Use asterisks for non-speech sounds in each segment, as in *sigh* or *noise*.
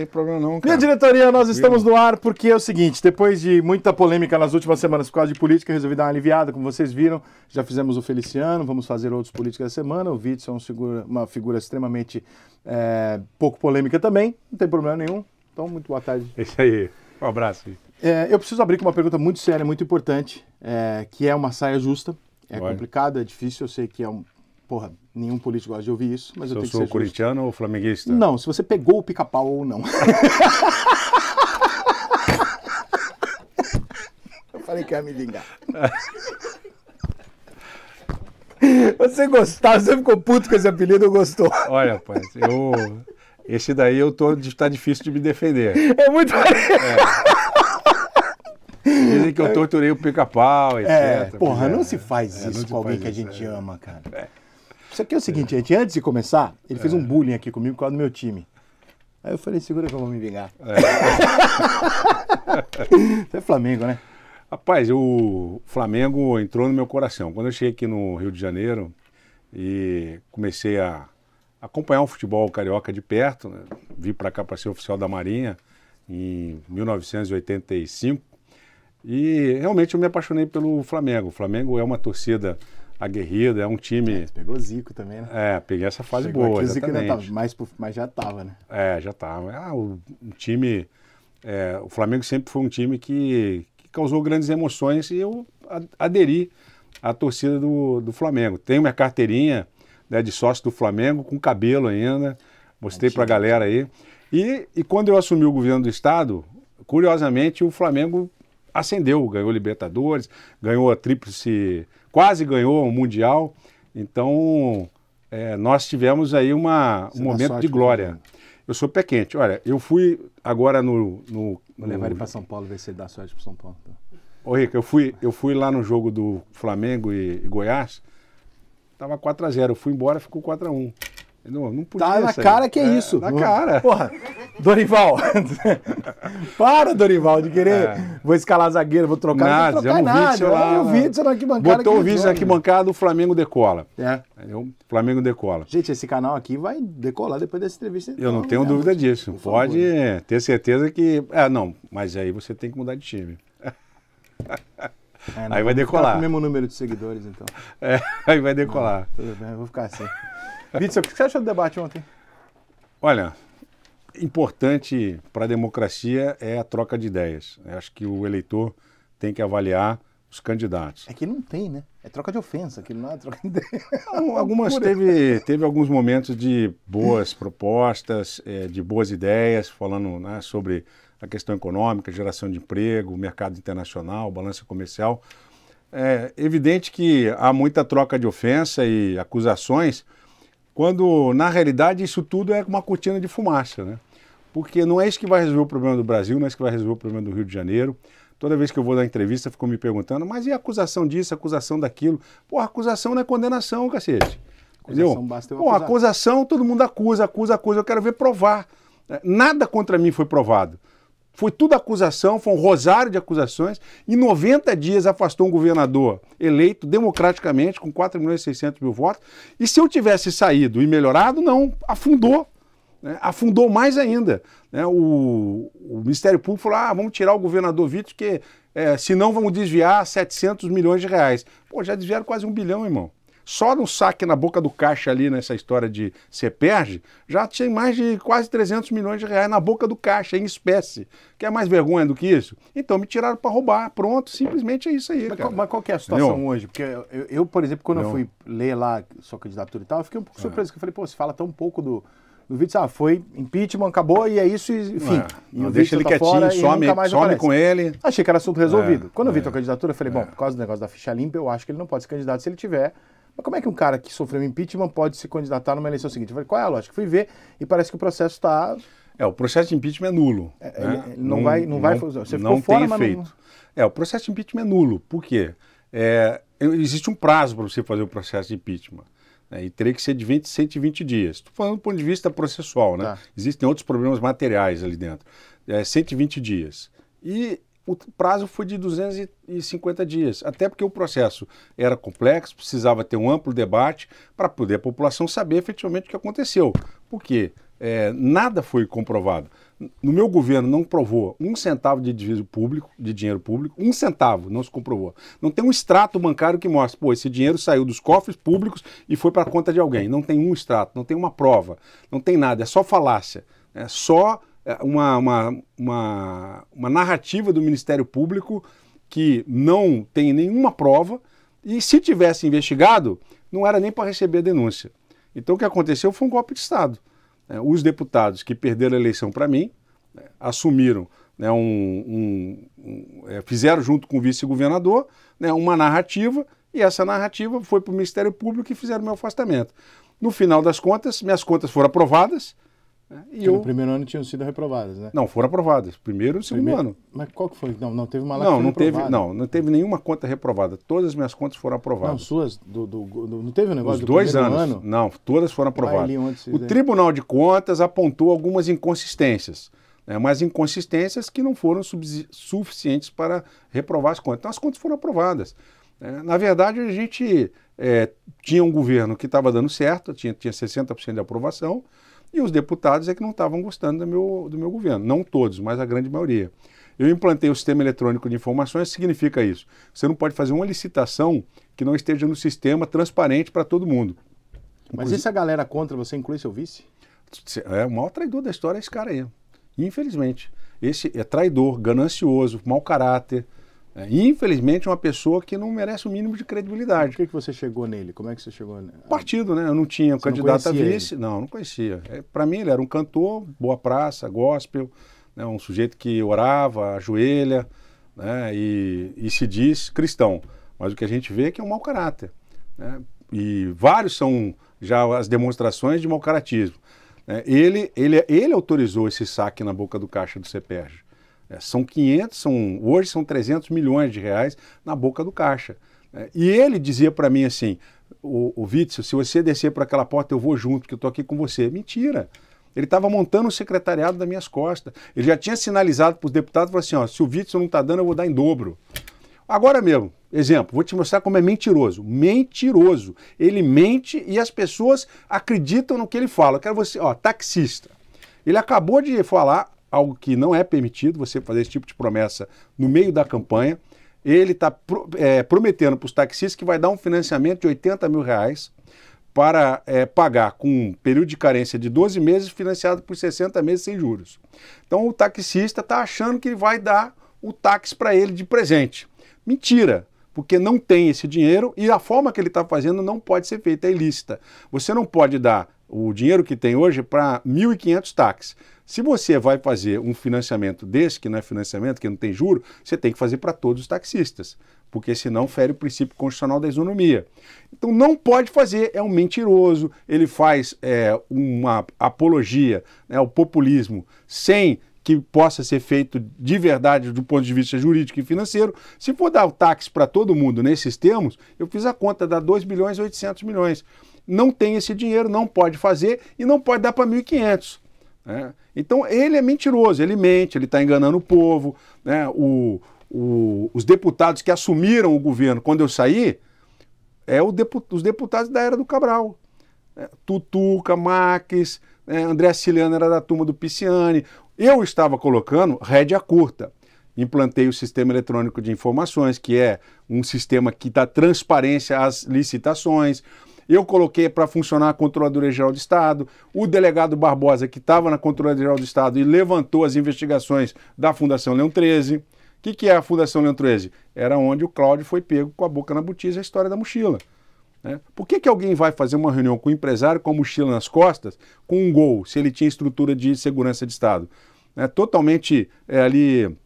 tem problema não, cara. Minha diretoria, nós estamos no ar porque é o seguinte, depois de muita polêmica nas últimas semanas por causa de política, resolvi dar uma aliviada, como vocês viram. Já fizemos o Feliciano, vamos fazer outros políticos da semana. O Witzel é um figura, uma figura extremamente é, pouco polêmica também, não tem problema nenhum. Então, muito boa tarde. É isso aí. Um abraço. É, eu preciso abrir com uma pergunta muito séria, muito importante, é, que é uma saia justa. É Vai. complicado, é difícil, eu sei que é um... Porra, nenhum político gosta de ouvir isso, mas Se eu eu tenho que sou ser justo. corintiano ou flamenguista? Não, se você pegou o pica-pau ou não. *laughs* Eu falei que ia me vingar. *laughs* Você gostava, você ficou puto com esse apelido ou gostou? Olha, rapaz, eu... Esse daí eu tô... Tá difícil de me defender. É muito. Dizem que eu torturei o pica-pau, etc. É, porra, É, não se faz é, não isso com alguém que a gente é. ama, cara. Isso aqui é o seguinte, gente, antes de começar, ele fez um bullying aqui comigo por causa do meu time. Aí eu falei, segura que eu vou me vingar. *laughs* Você é Flamengo, né? Rapaz, o Flamengo entrou no meu coração. Quando eu cheguei aqui no Rio de Janeiro e comecei a acompanhar o futebol carioca de perto, né? vim para cá para ser oficial da Marinha em 1985 e realmente eu me apaixonei pelo Flamengo. O Flamengo é uma torcida aguerrida, é um time. Pegou Zico também, né? É, peguei essa fase Chegou boa, aqui, o Zico ainda tava, mas, mas já tava, né? É, já estava. Ah, o, um time. é, o Flamengo sempre foi um time que, que causou grandes emoções e eu aderi à torcida do, do Flamengo. Tenho minha carteirinha né, de sócio do Flamengo, com cabelo ainda. Mostrei para a galera aí. E, e quando eu assumi o governo do Estado, curiosamente, o Flamengo ascendeu, ganhou Libertadores, ganhou a Tríplice, quase ganhou o Mundial. Então, é, nós tivemos aí uma, um momento sorte de glória. Eu sou pé quente. Olha, eu fui agora no. no, Vou levar ele no pra São Paulo, ver se ele dá sorte pro São Paulo. tá? Ô, Rico, eu fui, eu fui lá no jogo do Flamengo e, e Goiás, tava 4x0. Eu fui embora, ficou 4x1. Não, não podia Tá na sair. cara que é, isso. Na cara. Porra, Dorival. *laughs* Para, Dorival, de querer. Vou escalar zagueiro, vou trocar. Nada, não que trocar nada. vídeo lá, Olha o vídeo na arquibancada. Botou o vídeo na joga. arquibancada, o Flamengo decola. É. Entendeu? O Flamengo decola. Gente, esse canal aqui vai decolar depois dessa entrevista. Eu não Então, tenho é, dúvida disso. Pode é, ter certeza que. Ah, não, mas aí você tem que mudar de time. É, não, Aí vai decolar. com o mesmo número de seguidores, então. É, aí vai decolar. Tudo bem, eu vou ficar assim. Witzel, o que você achou do debate ontem? Olha, importante para a democracia é a troca de ideias. Eu acho que o eleitor tem que avaliar os candidatos. É que não tem, né? É troca de ofensa, aquilo não é troca de ideia. Al- *laughs* Algumas teve, teve alguns momentos de boas propostas, eh, de boas ideias, falando né, sobre a questão econômica, geração de emprego, mercado internacional, balança comercial. É evidente que há muita troca de ofensa e acusações, quando na realidade isso tudo é uma cortina de fumaça, né? Porque não é isso que vai resolver o problema do Brasil, não é isso que vai resolver o problema do Rio de Janeiro. Toda vez que eu vou dar entrevista, ficam me perguntando, mas e a acusação disso, a acusação daquilo? Pô, acusação não é condenação, cacete. Acusação Entendeu? basta eu Pô, a acusar. acusação, todo mundo acusa, acusa, acusa. Eu quero ver provar. É, Nada contra mim foi provado. Foi tudo acusação, foi um rosário de acusações. Em 90 dias afastou um governador eleito democraticamente, com 4 milhões e 600 mil votos. E se eu tivesse saído e melhorado, não, afundou. né? Afundou mais ainda. né? O, o Ministério Público falou: ah, vamos tirar o governador Vitor, porque é, senão vamos desviar 700 milhões de reais. Pô, já desviaram quase um bilhão, irmão. Só no saque na boca do caixa ali nessa história de CEPERG, já tinha mais de quase 300 milhões de reais na boca do caixa, em espécie. Quer mais vergonha do que isso? Então me tiraram para roubar. Pronto, simplesmente é isso aí, Mas, qual, mas qual que é a situação hoje? Porque eu, eu- por exemplo, quando eu fui ler lá sua candidatura e tal, eu fiquei um pouco surpreso, porque eu falei, pô, você fala tão pouco do, do vídeo, ah, foi impeachment, acabou e é isso, e, enfim. É, E o deixa ele tá fora quietinho, e some, mais some aparece. com ele. Achei que era assunto resolvido. É, Quando eu vi é. tua candidatura, eu falei, bom, por causa do negócio da ficha limpa, eu acho que ele não pode ser candidato se ele tiver. Mas como é que um cara que sofreu impeachment pode se candidatar numa eleição seguinte? Eu falei, qual é a lógica? Fui ver e parece que o processo está. É, o processo de impeachment é nulo. É, né? ele- ele não vai- não vai- você ficou não fora, tem mas não- efeito. É, o processo de impeachment é nulo. Por quê? É, existe um prazo para você fazer o processo de impeachment. né, e teria que ser de 20, 120 dias. Estou falando do ponto de vista processual, né? Tá. Existem outros problemas materiais ali dentro. É, 120 dias. E o prazo foi de 250 dias, até porque o processo era complexo, precisava ter um amplo debate para poder a população saber efetivamente o que aconteceu. Porque é, nada foi comprovado. no meu governo não provou um centavo de público, de dinheiro público, um centavo não se comprovou. Não tem um extrato bancário que mostre, pô, esse dinheiro saiu dos cofres públicos e foi para a conta de alguém. Não tem um extrato, não tem uma prova, não tem nada, é só falácia, é só uma, uma, uma, uma narrativa do Ministério Público que não tem nenhuma prova e se tivesse investigado, não era nem para receber denúncia. Então o que aconteceu foi um golpe de Estado. É, os deputados que perderam a eleição para mim né, assumiram, né, um, um, é, fizeram junto com o vice-governador né, uma narrativa e essa narrativa foi para o Ministério Público e fizeram meu afastamento. No final das contas, minhas contas foram aprovadas né? E eu... No primeiro ano tinham sido reprovadas, né? Não, foram aprovadas. Primeiro e segundo primeiro... ano. Mas qual que foi? Não, não teve uma lá Não, não teve, não, não teve nenhuma conta reprovada. Todas as minhas contas foram aprovadas. Não, suas, do, do, do não teve um negócio Os do dois anos. Ano? Não, todas foram aprovadas. o Tribunal de Contas apontou algumas inconsistências. Né, mas inconsistências que não foram suficientes para reprovar as contas. Então as contas foram aprovadas. É, na verdade, a gente é, tinha um governo que estava dando certo, tinha, tinha 60% de aprovação, e os deputados é que não estavam gostando do meu, do meu governo. Não todos, mas a grande maioria. Eu implantei o sistema eletrônico de informações, significa isso. Você não pode fazer uma licitação que não esteja no sistema transparente para todo mundo. Mas essa galera contra você inclui seu vice? É o maior traidor da história é esse cara aí. Infelizmente. Esse é traidor, ganancioso, mau caráter. É, infelizmente, uma pessoa que não merece o mínimo de credibilidade. Por que, que você chegou nele? Como é que você chegou nele? Partido, né? Eu não tinha um candidato a vice. Ele? Não, não conhecia. É, Para mim, ele era um cantor, boa praça, gospel, né? um sujeito que orava, ajoelha né? e, e se diz cristão. Mas o que a gente vê é que é um mau caráter. Né? E vários são já as demonstrações de mau caratismo. Né? Ele, ele, ele autorizou esse saque na boca do caixa do CEPERJ. É, são 500, são, hoje são 300 milhões de reais na boca do caixa. É, e ele dizia para mim assim, o, o Witzel, se você descer por aquela porta eu vou junto, que eu estou aqui com você. Mentira! Ele estava montando o secretariado das minhas costas. Ele já tinha sinalizado para os deputados, falou assim, ó, se o Witzel não está dando, eu vou dar em dobro. Agora mesmo, exemplo, vou te mostrar como é mentiroso. Mentiroso. Ele mente e as pessoas acreditam no que ele fala. Eu quero você, ó, taxista. Ele acabou de falar, algo que não é permitido você fazer esse tipo de promessa no meio da campanha. Ele está é, prometendo para os taxistas que vai dar um financiamento de 80 mil reais para é, pagar com um período de carência de 12 meses, financiado por 60 meses sem juros. Então o taxista está achando que vai dar o táxi para ele de presente. Mentira! porque não tem esse dinheiro e a forma que ele está fazendo não pode ser feita, é ilícita. Você não pode dar o dinheiro que tem hoje para 1.500 táxis. Se você vai fazer um financiamento desse, que não é financiamento, que não tem juro, você tem que fazer para todos os taxistas, porque senão fere o princípio constitucional da isonomia. Então não pode fazer, é um mentiroso, ele faz é, uma apologia né, ao populismo sem que possa ser feito de verdade do ponto de vista jurídico e financeiro. Se for dar o táxi para todo mundo nesses termos, eu fiz a conta, dá 2 bilhões e 800 milhões. Não tem esse dinheiro, não pode fazer e não pode dar para 1.500. Né? Então ele é mentiroso, ele mente, ele está enganando o povo. Né? O, o, os deputados que assumiram o governo quando eu saí é depu os deputados da era do Cabral. É, Tutuca, Marques, é, André Ciliano era da turma do Pisciani. Eu estava colocando rédea curta. Implantei o sistema eletrônico de informações, que é um sistema que dá transparência às licitações. Eu coloquei para funcionar a Controladoria Geral do Estado. O delegado Barbosa, que estava na Controladoria Geral do Estado e levantou as investigações da Fundação Leão 13. O que, que é a Fundação Leão 13? Era onde o Cláudio foi pego com a boca na botija a história da mochila. Né? Por que, que alguém vai fazer uma reunião com um empresário com a mochila nas costas com um gol, se ele tinha estrutura de segurança de Estado? É totalmente é, ali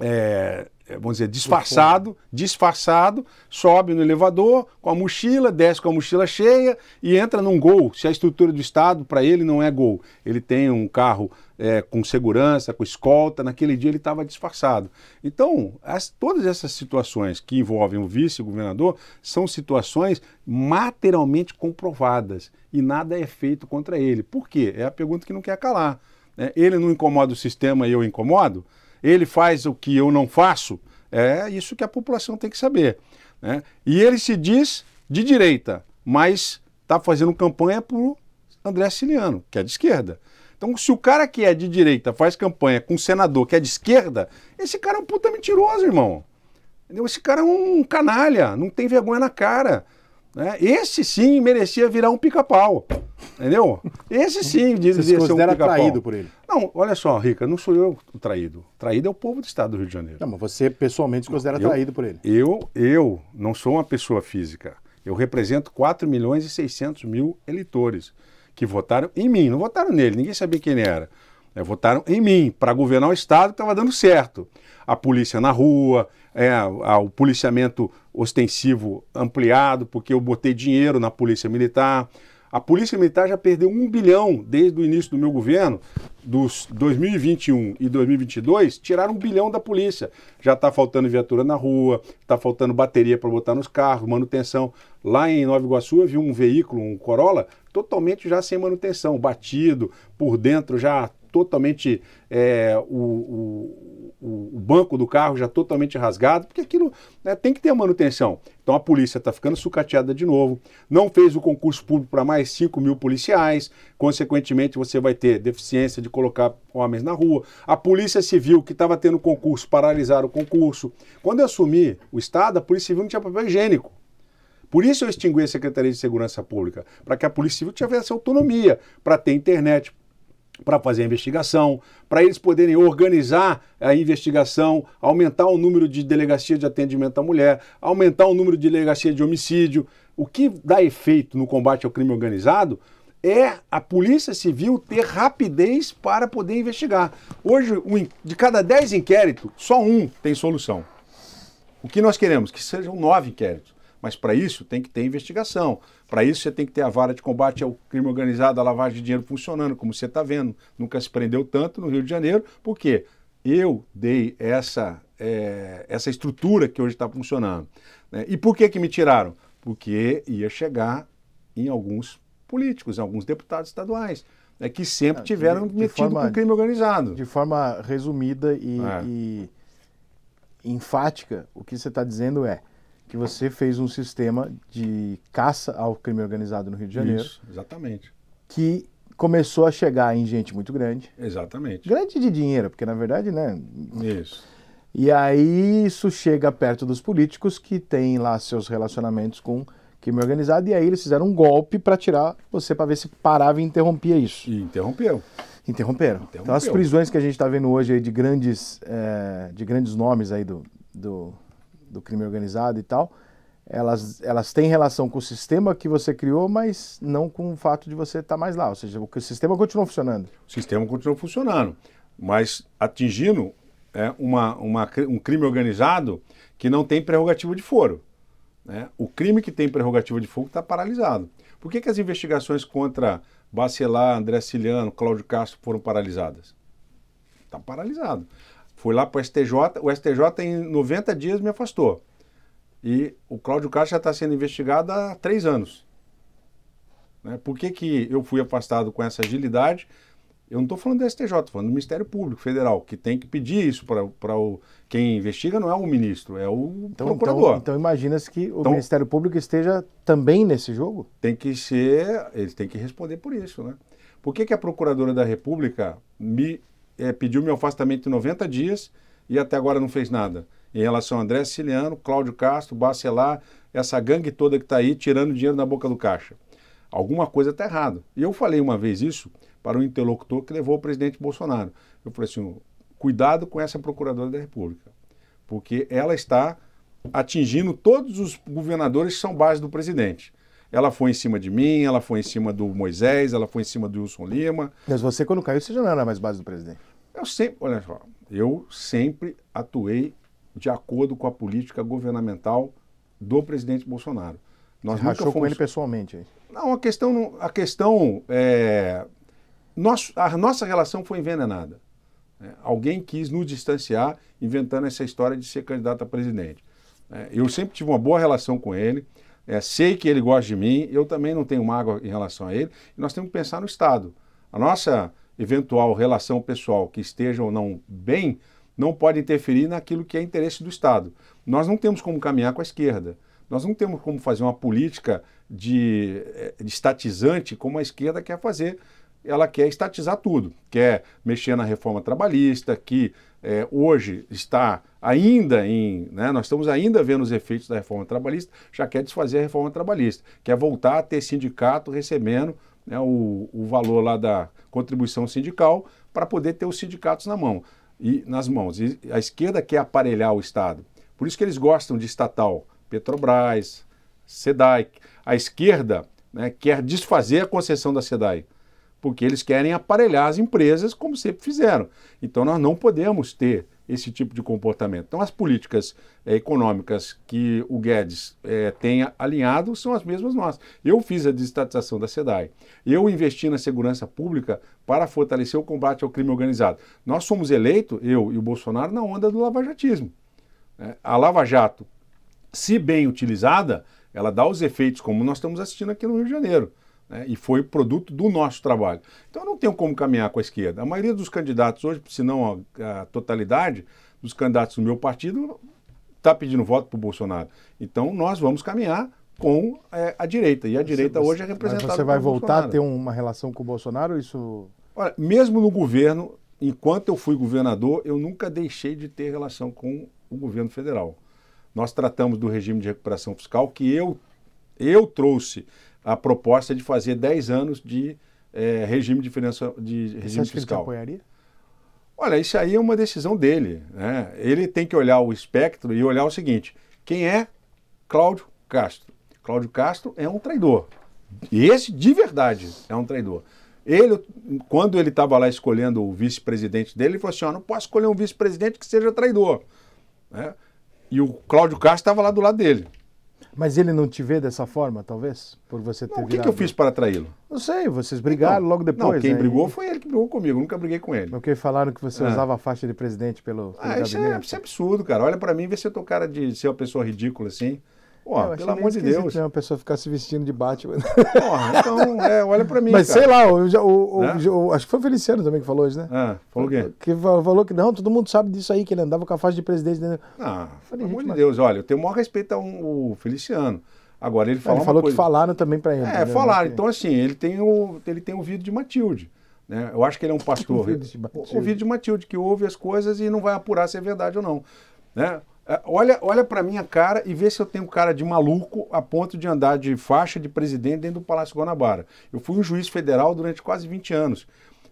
é, vamos dizer, disfarçado, disfarçado, sobe no elevador com a mochila, desce com a mochila cheia e entra num gol. Se a estrutura do Estado, para ele, não é gol. Ele tem um carro é, com segurança, com escolta, naquele dia ele estava disfarçado. Então, as, todas essas situações que envolvem o vice-governador são situações materialmente comprovadas e nada é feito contra ele. Por quê? É a pergunta que não quer calar. Né? Ele não incomoda o sistema e eu incomodo? Ele faz o que eu não faço, é isso que a população tem que saber. Né? E ele se diz de direita, mas está fazendo campanha para o André Ciliano, que é de esquerda. Então, se o cara que é de direita faz campanha com um senador que é de esquerda, esse cara é um puta mentiroso, irmão. Esse cara é um canalha, não tem vergonha na cara. Né? Esse sim merecia virar um pica-pau. Entendeu? Esse sim dizia ser um pica-pau. traído por ele. Não, olha só, Rica, não sou eu o traído. Traído é o povo do estado do Rio de Janeiro. Não, mas você pessoalmente se considera eu, traído por ele. Eu, eu não sou uma pessoa física. Eu represento 4 milhões e 600 mil eleitores que votaram em mim, não votaram nele, ninguém sabia quem era. É, votaram em mim para governar o Estado que estava dando certo. A polícia na rua, é, a, o policiamento ostensivo ampliado, porque eu botei dinheiro na polícia militar. A polícia militar já perdeu um bilhão desde o início do meu governo, dos 2021 e 2022, tiraram um bilhão da polícia. Já está faltando viatura na rua, está faltando bateria para botar nos carros, manutenção. Lá em Nova Iguaçu eu vi um veículo, um Corolla, totalmente já sem manutenção, batido, por dentro já totalmente é, o, o, banco do carro já totalmente rasgado, porque aquilo né, tem que ter manutenção. Então a polícia está ficando sucateada de novo, não fez o concurso público para mais 5 mil policiais, consequentemente você vai ter deficiência de colocar homens na rua. A Polícia Civil, que estava tendo concurso, paralisaram o concurso. Quando eu assumi o Estado, a Polícia Civil não tinha papel higiênico. Por isso eu extingui a Secretaria de Segurança Pública, para que a Polícia Civil tivesse autonomia para ter internet, para fazer a investigação, para eles poderem organizar a investigação, aumentar o número de delegacias de atendimento à mulher, aumentar o número de delegacias de homicídio. O que dá efeito no combate ao crime organizado é a Polícia Civil ter rapidez para poder investigar. Hoje, de cada 10 inquéritos, só um tem solução. O que nós queremos? Que sejam nove inquéritos. Mas para isso tem que ter investigação. Para isso você tem que ter a vara de combate ao crime organizado, a lavagem de dinheiro funcionando, como você está vendo. Nunca se prendeu tanto no Rio de Janeiro, porque eu dei essa, é, essa estrutura que hoje está funcionando. Né? E por que, que me tiraram? Porque ia chegar em alguns políticos, em alguns deputados estaduais. Né, que sempre tiveram de, de metido forma, com crime organizado. De forma resumida e, é. e enfática, o que você está dizendo é que você fez um sistema de caça ao crime organizado no Rio de Janeiro. Isso, exatamente. Que começou a chegar em gente muito grande. Exatamente. Grande de dinheiro, porque na verdade, né? Isso. E aí isso chega perto dos políticos que têm lá seus relacionamentos com crime organizado e aí eles fizeram um golpe para tirar você para ver se parava e interrompia isso. E interrompeu. Interromperam. Interrompeu. Então as prisões que a gente está vendo hoje aí de grandes, é, de grandes nomes aí do, do do crime organizado e tal, elas, elas têm relação com o sistema que você criou, mas não com o fato de você estar tá mais lá. Ou seja, o sistema continua funcionando. O sistema continua funcionando, mas atingindo é, uma, uma, um crime organizado que não tem prerrogativa de foro. Né? O crime que tem prerrogativa de fogo está paralisado. Por que, que as investigações contra Bacelar, André Ciliano, Cláudio Castro foram paralisadas? Está paralisado. Fui lá para o STJ, o STJ em 90 dias me afastou. E o Cláudio Castro já está sendo investigado há três anos. Né? Por que, que eu fui afastado com essa agilidade? Eu não estou falando do STJ, estou falando do Ministério Público Federal, que tem que pedir isso para o. Quem investiga não é o ministro, é o então, procurador. Então, então imagina-se que o então, Ministério Público esteja também nesse jogo? Tem que ser. Eles têm que responder por isso, né? Por que, que a Procuradora da República me é, pediu meu afastamento em 90 dias e até agora não fez nada. Em relação a André Siciliano, Cláudio Castro, Bacelar, essa gangue toda que está aí tirando dinheiro da boca do caixa. Alguma coisa está errada. E eu falei uma vez isso para um interlocutor que levou o presidente Bolsonaro. Eu falei assim: cuidado com essa procuradora da República, porque ela está atingindo todos os governadores que são base do presidente. Ela foi em cima de mim, ela foi em cima do Moisés, ela foi em cima do Wilson Lima. Mas você, quando caiu, você já não era mais base do presidente? Eu sempre, olha só, eu sempre atuei de acordo com a política governamental do presidente Bolsonaro. Nós você fomos... com ele pessoalmente? Aí. Não, a questão, a questão é... A nossa relação foi envenenada. É, alguém quis nos distanciar, inventando essa história de ser candidato a presidente. É, eu sempre tive uma boa relação com ele. É, sei que ele gosta de mim, eu também não tenho mágoa em relação a ele, e nós temos que pensar no Estado. A nossa eventual relação pessoal que esteja ou não bem não pode interferir naquilo que é interesse do Estado. Nós não temos como caminhar com a esquerda. Nós não temos como fazer uma política de, eh, de estatizante como a esquerda quer fazer. Ela quer estatizar tudo, quer mexer na reforma trabalhista, que é, hoje está ainda em. Né, nós estamos ainda vendo os efeitos da reforma trabalhista, já quer desfazer a reforma trabalhista, quer voltar a ter sindicato recebendo né, o, o valor lá da contribuição sindical para poder ter os sindicatos na mão e nas mãos. E a esquerda quer aparelhar o Estado. Por isso que eles gostam de estatal. Petrobras, SEDAI. A esquerda né, quer desfazer a concessão da SEDAI porque eles querem aparelhar as empresas como sempre fizeram. Então nós não podemos ter esse tipo de comportamento. Então as políticas é, econômicas que o Guedes é, tenha alinhado são as mesmas nossas. Eu fiz a desestatização da SEDAI. Eu investi na segurança pública para fortalecer o combate ao crime organizado. Nós somos eleitos, eu e o Bolsonaro, na onda do lavajatismo. É, a Lava Jato, se bem utilizada, ela dá os efeitos como nós estamos assistindo aqui no Rio de Janeiro né, e foi produto do nosso trabalho. Então eu não tenho como caminhar com a esquerda. A maioria dos candidatos hoje, se não a, a totalidade dos candidatos do meu partido, está pedindo voto para o Bolsonaro. Então nós vamos caminhar com é, a direita. E a direita você, hoje é representada. Mas você vai voltar Bolsonaro. a ter uma relação com o Bolsonaro? Isso. Olha, mesmo no governo, enquanto eu fui governador, eu nunca deixei de ter relação com o governo federal. Nós tratamos do regime de recuperação fiscal que eu, eu trouxe a proposta de fazer 10 anos de é, regime de, finança, de regime Você fiscal. Que apoiaria? Olha, isso aí é uma decisão dele. Né? Ele tem que olhar o espectro e olhar o seguinte: quem é Cláudio Castro? Cláudio Castro é um traidor. E esse, de verdade, é um traidor. Ele, quando ele estava lá escolhendo o vice-presidente dele, ele falou assim: oh, não posso escolher um vice-presidente que seja traidor. Né? E o Cláudio Castro estava lá do lado dele. Mas ele não te vê dessa forma, talvez? Por você ter não, O que, que, eu fiz para atraí-lo? Não sei, vocês brigaram não, logo depois. Não, quem né? brigou foi ele que brigou comigo, nunca briguei com ele. Porque falaram que você é. usava a faixa de presidente pelo, pelo ah, isso é, isso é, absurdo, cara. Olha para mim e vê se eu tô cara de ser uma pessoa ridícula assim. Pô, pelo amor de Deus. Né, uma pessoa ficar se vestindo de Batman. Porra, então, é, olha pra mim. Mas cara. sei lá, o, o, né? o, acho que foi o Feliciano também que falou hoje, né? Ah, falou o quê? Que falou que não, todo mundo sabe disso aí, que ele andava com a faixa de presidente. Né? Ah, pelo amor de Deus, olha, eu tenho o maior respeito ao Feliciano. Agora ele falou. Ele falou coisa... que falaram também para ele. É, né? falaram. Então, assim, ele tem o, ele tem o vídeo de Matilde. Né? Eu acho que ele é um *laughs* pastor. o, vídeo de Matilde. o vídeo de Matilde, que ouve as coisas e não vai apurar se é verdade ou não. Né? É, olha, olha para minha cara e vê se eu tenho cara de maluco a ponto de andar de faixa de presidente dentro do Palácio Guanabara. Eu fui um juiz federal durante quase 20 anos.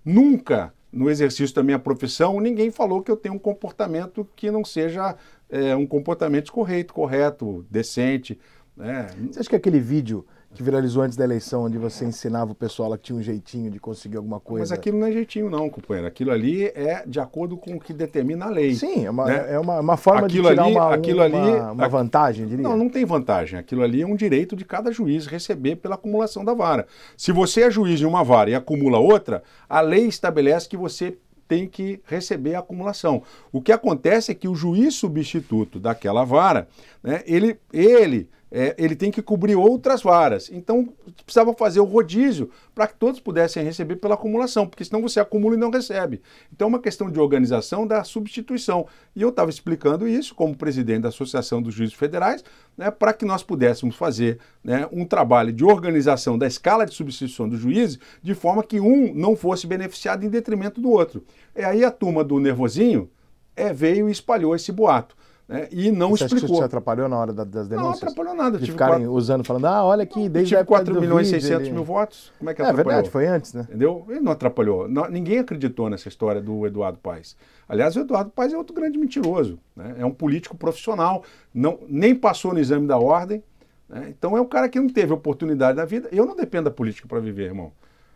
Nunca, no exercício da minha profissão, ninguém falou que eu tenho um comportamento que não seja é, um comportamento correto, correto, decente. É. Você acha que aquele vídeo que viralizou antes da eleição, onde você ensinava o pessoal lá que tinha um jeitinho de conseguir alguma coisa. Mas aquilo não é jeitinho, não, companheiro. Aquilo ali é de acordo com o que determina a lei. Sim, é uma, né? é uma, uma forma aquilo de tirar ali, uma, aquilo ali, uma, uma vantagem, diria. Não, não tem vantagem. Aquilo ali é um direito de cada juiz receber pela acumulação da vara. Se você é juiz de uma vara e acumula outra, a lei estabelece que você tem que receber a acumulação. O que acontece é que o juiz substituto daquela vara, né, ele, ele é, ele tem que cobrir outras varas. Então, precisava fazer o rodízio para que todos pudessem receber pela acumulação, porque senão você acumula e não recebe. Então, é uma questão de organização da substituição. E eu estava explicando isso como presidente da Associação dos Juízes Federais, né, para que nós pudéssemos fazer né, um trabalho de organização da escala de substituição dos juízes, de forma que um não fosse beneficiado em detrimento do outro. E aí a turma do nervosinho é, veio e espalhou esse boato. Né? E não Você explicou. Acha que te atrapalhou na hora das denúncias? Não atrapalhou nada. De ficarem quatro... usando, falando, ah, olha aqui, desde tive 4 milhões e 600 ele... mil votos. Como é que atrapalhou? É verdade, foi antes, né? Entendeu? Ele não atrapalhou. Não, ninguém acreditou nessa história do Eduardo Paes. Aliás, o Eduardo Paes é outro grande mentiroso. Né? É um político profissional, não, nem passou no exame da ordem. Né? Então é um cara que não teve oportunidade na vida. Eu não dependo da política para viver, irmão.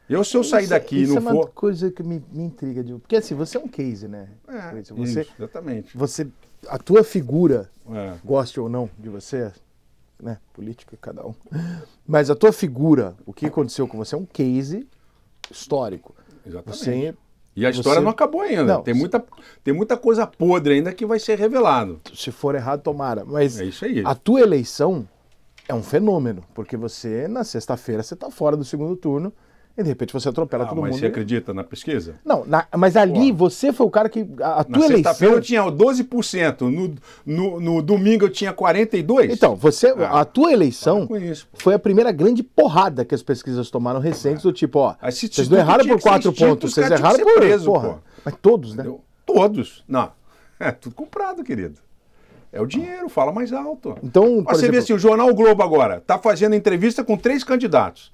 Eu, se eu sair isso, daqui isso não for. Isso é uma coisa que me, me intriga. De... Porque assim, você é um case, né? É, você, isso, exatamente. Você a tua figura, é. goste ou não de você, né? Política, cada um. Mas a tua figura, o que aconteceu com você é um case histórico. Exatamente. Você, e a história você... não acabou ainda. Não, tem, muita, tem muita coisa podre ainda que vai ser revelado. Se for errado, tomara. Mas é isso aí. a tua eleição é um fenômeno, porque você, na sexta-feira, você está fora do segundo turno E de repente você atropela Ah, todo mas mundo. você acredita na pesquisa? Não, na- mas ali Pô. você foi o cara que. A, a Na tua sexta-feira eleição. eu tinha 12%, no, no, no domingo eu tinha 42%. Então, você, Ah, a tua eleição isso, foi a primeira grande porrada que as pesquisas tomaram recentes, do tipo, ó, Aí se vocês não erraram por quatro pontos, os vocês erraram por. preso, porra. pô. Mas todos, né? Entendeu? Todos. Não. É tudo comprado, querido. É o dinheiro, fala mais alto. Então, você vê exemplo- assim, o Jornal Globo agora tá fazendo entrevista com três candidatos.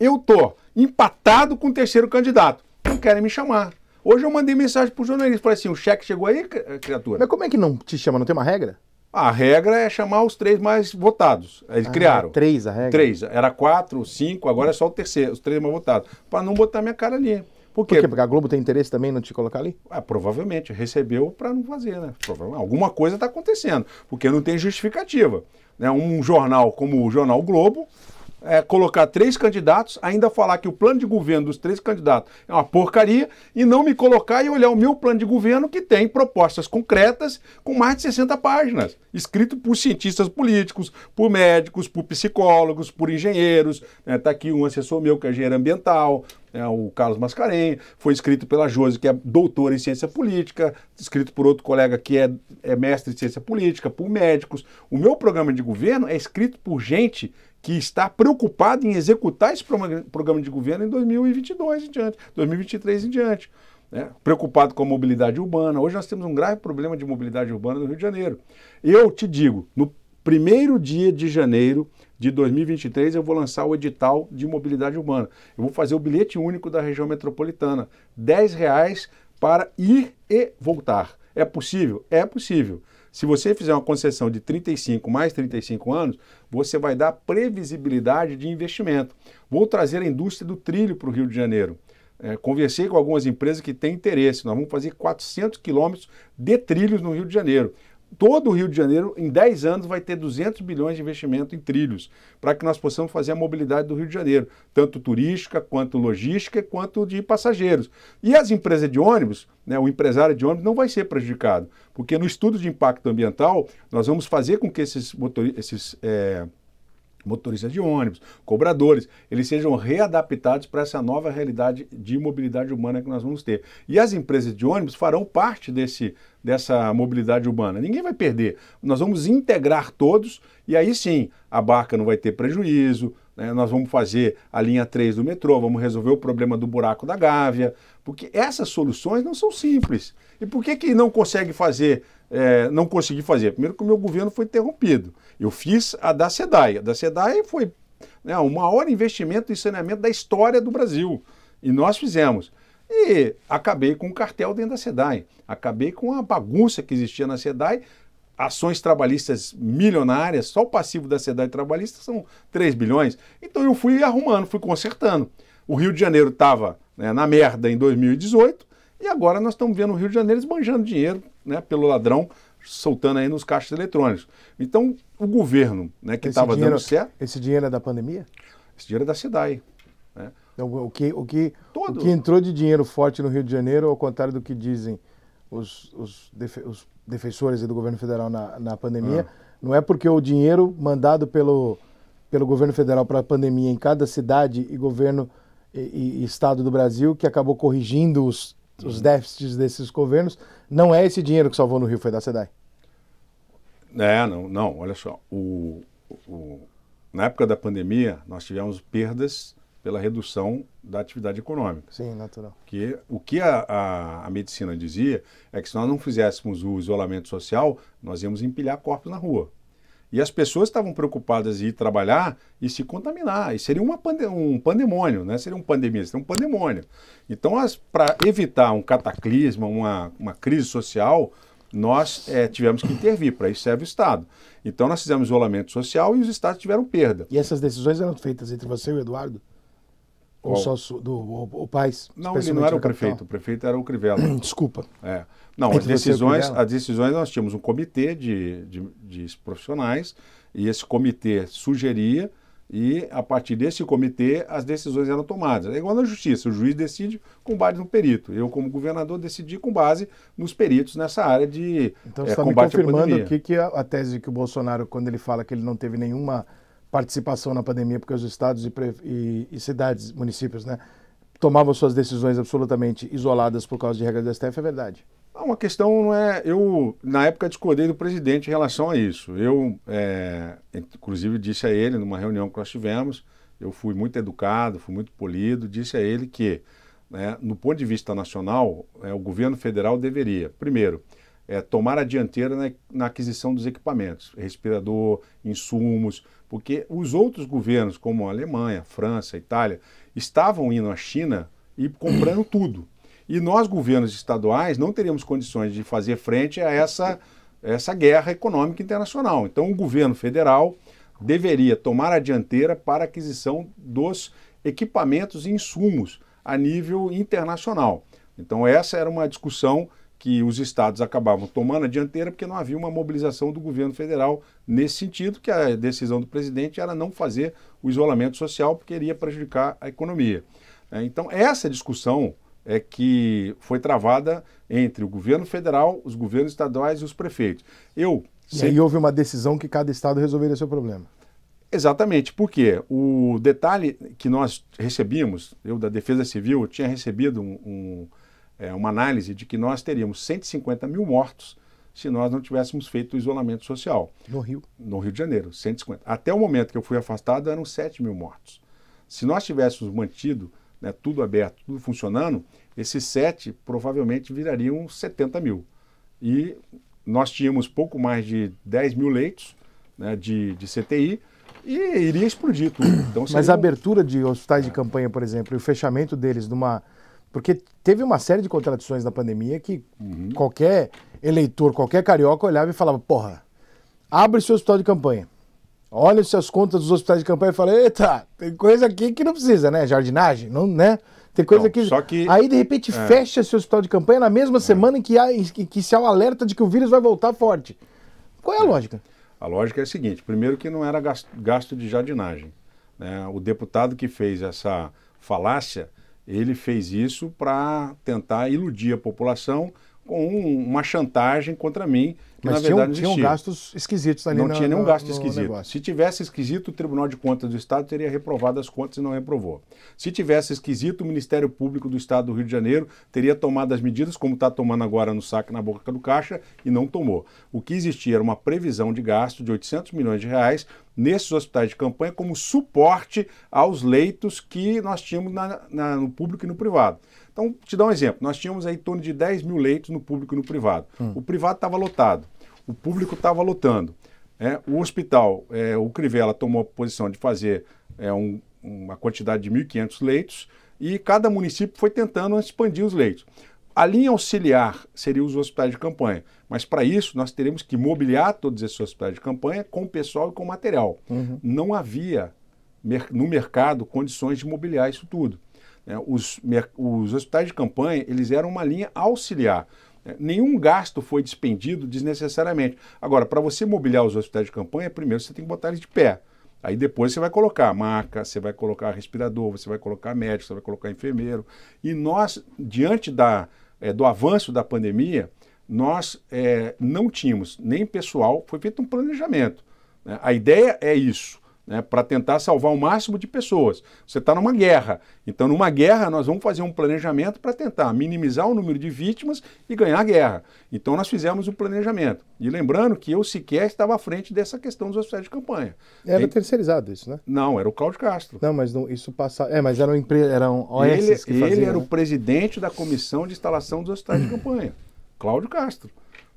Eu tô empatado com o terceiro candidato. Não querem me chamar. Hoje eu mandei mensagem pro jornalista, falei assim, o cheque chegou aí, cri- criatura? Mas como é que não te chama? Não tem uma regra? A regra é chamar os três mais votados. Eles Ah, criaram. Três a regra? Três. Era quatro, cinco, agora é só o terceiro, os três mais votados. Para não botar minha cara ali. Por quê? Por quê? Porque a Globo tem interesse também em não te colocar ali? Ah, provavelmente, recebeu para não fazer, né? Provavelmente, alguma coisa está acontecendo, porque não tem justificativa. Né? Um jornal como o Jornal Globo, é, colocar três candidatos, ainda falar que o plano de governo dos três candidatos é uma porcaria, e não me colocar e olhar o meu plano de governo que tem propostas concretas com mais de 60 páginas, escrito por cientistas políticos, por médicos, por psicólogos, por engenheiros. Está aqui um assessor meu que é engenheiro ambiental, é, o Carlos Mascarenhas, foi escrito pela Josi, que é doutora em ciência política, escrito por outro colega que é, é mestre em ciência política, por médicos. O meu programa de governo é escrito por gente que está preocupada em executar esse programa- de governo em 2022 em diante, 2023 em diante. né? Preocupado com a mobilidade urbana. Hoje nós temos um grave problema de mobilidade urbana no Rio de Janeiro. Eu te digo, no primeiro dia de janeiro de 2023 eu vou lançar o edital de mobilidade urbana. Eu vou fazer o bilhete único da região metropolitana, 10 reais para ir e voltar. É possível? É possível. Se você fizer uma concessão de 35 mais 35 anos, você vai dar previsibilidade de investimento. Vou trazer a indústria do trilho para o Rio de Janeiro. É, conversei com algumas empresas que têm interesse. Nós vamos fazer 400 quilômetros de trilhos no Rio de Janeiro. Todo o Rio de Janeiro, em 10 anos, vai ter 200 bilhões de investimento em trilhos, para que nós possamos fazer a mobilidade do Rio de Janeiro, tanto turística, quanto logística, quanto de passageiros. E as empresas de ônibus, né, o empresário de ônibus não vai ser prejudicado, porque no estudo de impacto ambiental, nós vamos fazer com que esses, motori esses é, motoristas de ônibus, cobradores, eles sejam readaptados para essa nova realidade de mobilidade urbana que nós vamos ter. E as empresas de ônibus farão parte desse, dessa mobilidade urbana. Ninguém vai perder. Nós vamos integrar todos e aí sim a barca não vai ter prejuízo. né? Nós vamos fazer a linha 3 do metrô, vamos resolver o problema do buraco da Gávea, porque essas soluções não são simples. E por que, que não consegue fazer, é, não consegui fazer? Primeiro que o meu governo foi interrompido. Eu fiz a da SEDAI. A da SEDAI foi né, o maior investimento em saneamento da história do Brasil. E nós fizemos. E acabei com o cartel dentro da SEDAI. Acabei com a bagunça que existia na SEDAI. Ações trabalhistas milionárias, só o passivo da SEDAI trabalhista são 3 bilhões. Então eu fui arrumando, fui consertando. O Rio de Janeiro estava né, na merda em 2018 e agora nós estamos vendo o Rio de Janeiro esbanjando dinheiro né, pelo ladrão, soltando aí nos caixas eletrônicos. Então o governo né, que estava dando certo, Esse dinheiro é da pandemia? esse dinheiro é da SEDAI. Né? Então, o, que, o, que, Todo. o que entrou de dinheiro forte no Rio de Janeiro, ao contrário do que dizem os, os, defe- os defensores do governo federal na, na pandemia, Ah. não é porque o dinheiro mandado pelo, pelo governo federal para a pandemia em cada cidade e governo e, e- estado do Brasil que acabou corrigindo os, os déficits desses governos, não é esse dinheiro que salvou no Rio, foi da SEDAI. É, não, não, olha só. O, o- na época da pandemia, nós tivemos perdas pela redução da atividade econômica. Sim, natural. Que, o que a, a, a medicina dizia é que se nós não fizéssemos o isolamento social, nós íamos empilhar corpos na rua. E as pessoas estavam preocupadas em ir trabalhar e se contaminar. E seria uma pande um pandemônio, né? Seria um pandemia, seria um pandemônio. Então, para evitar um cataclisma, uma, uma crise social, nós eh, tivemos que intervir. Para isso serve o Estado. Então, nós fizemos isolamento social e os Estados tiveram perda. E essas decisões eram feitas entre você e o Eduardo? Ou Qual? só do o, o Paz? Não, ele não era o capital? prefeito, o prefeito era o Crivella. *clears throat* Desculpa. É. Não, Entre as decisões, as decisões nós tínhamos um comitê de, de, de profissionais e esse comitê sugeria e a partir desse comitê as decisões eram tomadas. É igual na justiça, o juiz decide com base no perito. Eu, como governador, decidi com base nos peritos nessa área de Então eh, você está me combate à confirmando aqui que a, a tese de que o Bolsonaro, quando ele fala que ele não teve nenhuma participação na pandemia, porque os estados e, e, e, cidades, municípios, né, tomavam suas decisões absolutamente isoladas por causa de regras do STF, é verdade. Uma questão não é. Eu, na época, discordei do presidente em relação a isso. Eu, é, inclusive, disse a ele, numa reunião que nós tivemos, eu fui muito educado, fui muito polido, disse a ele que, né, no ponto de vista nacional, é, o governo federal deveria, primeiro, é, tomar a dianteira na, na, aquisição dos equipamentos, respirador, insumos, porque os outros governos, como a Alemanha, França, Itália, estavam indo à China e comprando tudo. E nós, governos estaduais, não teríamos condições de fazer frente a essa, essa guerra econômica internacional. Então, o governo federal deveria tomar a dianteira para a aquisição dos equipamentos e insumos a nível internacional. Então, essa era uma discussão que os estados acabavam tomando a dianteira porque não havia uma mobilização do governo federal nesse sentido, que a decisão do presidente era não fazer o isolamento social porque iria prejudicar a economia. É, então, essa discussão é que foi travada entre o governo federal, os governos estaduais e os prefeitos. Eu sempre... E aí houve uma decisão que cada estado resolveria seu problema. Exatamente, porque o detalhe que nós recebíamos, eu da Defesa Civil, eu tinha recebido um, um, é, uma análise de que nós teríamos 150 mil mortos se nós não tivéssemos feito o isolamento social. No Rio? No Rio de Janeiro, 150. Até o momento que eu fui afastado, eram 7 mil mortos. Se nós tivéssemos mantido né, tudo aberto, tudo funcionando, esses sete provavelmente virariam 70 mil. E nós tínhamos pouco mais de 10 mil leitos né, de, de CTI e iria explodir tudo. *clears throat* Então, Mas a abertura de hospitais de campanha, por exemplo, e o fechamento deles numa. Porque teve uma série de contradições na pandemia que uhum. qualquer eleitor, qualquer carioca olhava e falava: porra, abre seu hospital de campanha. Olha as contas dos hospitais de campanha e fala: eita, tem coisa aqui que não precisa, né? Jardinagem, não, né? Tem coisa não, que... Só que. Aí, de repente, é. fecha seu hospital de campanha na mesma é. semana em que, há, em que se há o alerta de que o vírus vai voltar forte. Qual é a é. lógica? A lógica é a seguinte: primeiro, que não era gasto de jardinagem. Né? O deputado que fez essa falácia, ele fez isso para tentar iludir a população com uma chantagem contra mim, que Mas na verdade não tinham gastos esquisitos ali Não tinha nenhum gasto no, esquisito. Se tivesse esquisito, o Tribunal de Contas do Estado teria reprovado as contas e não reprovou. Se tivesse esquisito, o Ministério Público do Estado do Rio de Janeiro teria tomado as medidas, como está tomando agora no saque na boca do caixa, e não tomou. O que existia era uma previsão de gasto de 800 milhões de reais nesses hospitais de campanha como suporte aos leitos que nós tínhamos na, na, no público e no privado. Então, te dar um exemplo. Nós tínhamos aí em torno de 10 mil leitos no público e no privado. Hum. O privado estava lotado, o público estava lotando. É, o hospital, é, o Crivella tomou a posição de fazer é, um, uma quantidade de 1.500 leitos e cada município foi tentando expandir os leitos. A linha auxiliar seria os hospitais de campanha, mas para isso nós teremos que mobiliar todos esses hospitais de campanha com pessoal e com material. Uhum. Não havia no mercado condições de mobiliar isso tudo. É, os, os hospitais de campanha eles eram uma linha auxiliar. É, nenhum gasto foi despendido desnecessariamente. Agora, para você mobiliar os hospitais de campanha, primeiro você tem que botar eles de pé. Aí depois você vai colocar maca, você vai colocar respirador, você vai colocar médico, você vai colocar enfermeiro. E nós, diante da, é, do avanço da pandemia, nós é, não tínhamos nem pessoal, foi feito um planejamento. Né? A ideia é isso né, para tentar salvar o máximo de pessoas. Você está numa guerra. Então, numa guerra, nós vamos fazer um planejamento para tentar minimizar o número de vítimas e ganhar a guerra. Então, nós fizemos o um planejamento. E lembrando que eu sequer estava à frente dessa questão dos hospitais de campanha. Era e... terceirizado isso, né? Não, era o Cláudio Castro. Não, mas não, isso passa. É, mas eram, empre... eram OS ele, que faziam, Ele era né? o presidente da comissão de instalação dos hospitais de campanha, Cláudio Castro.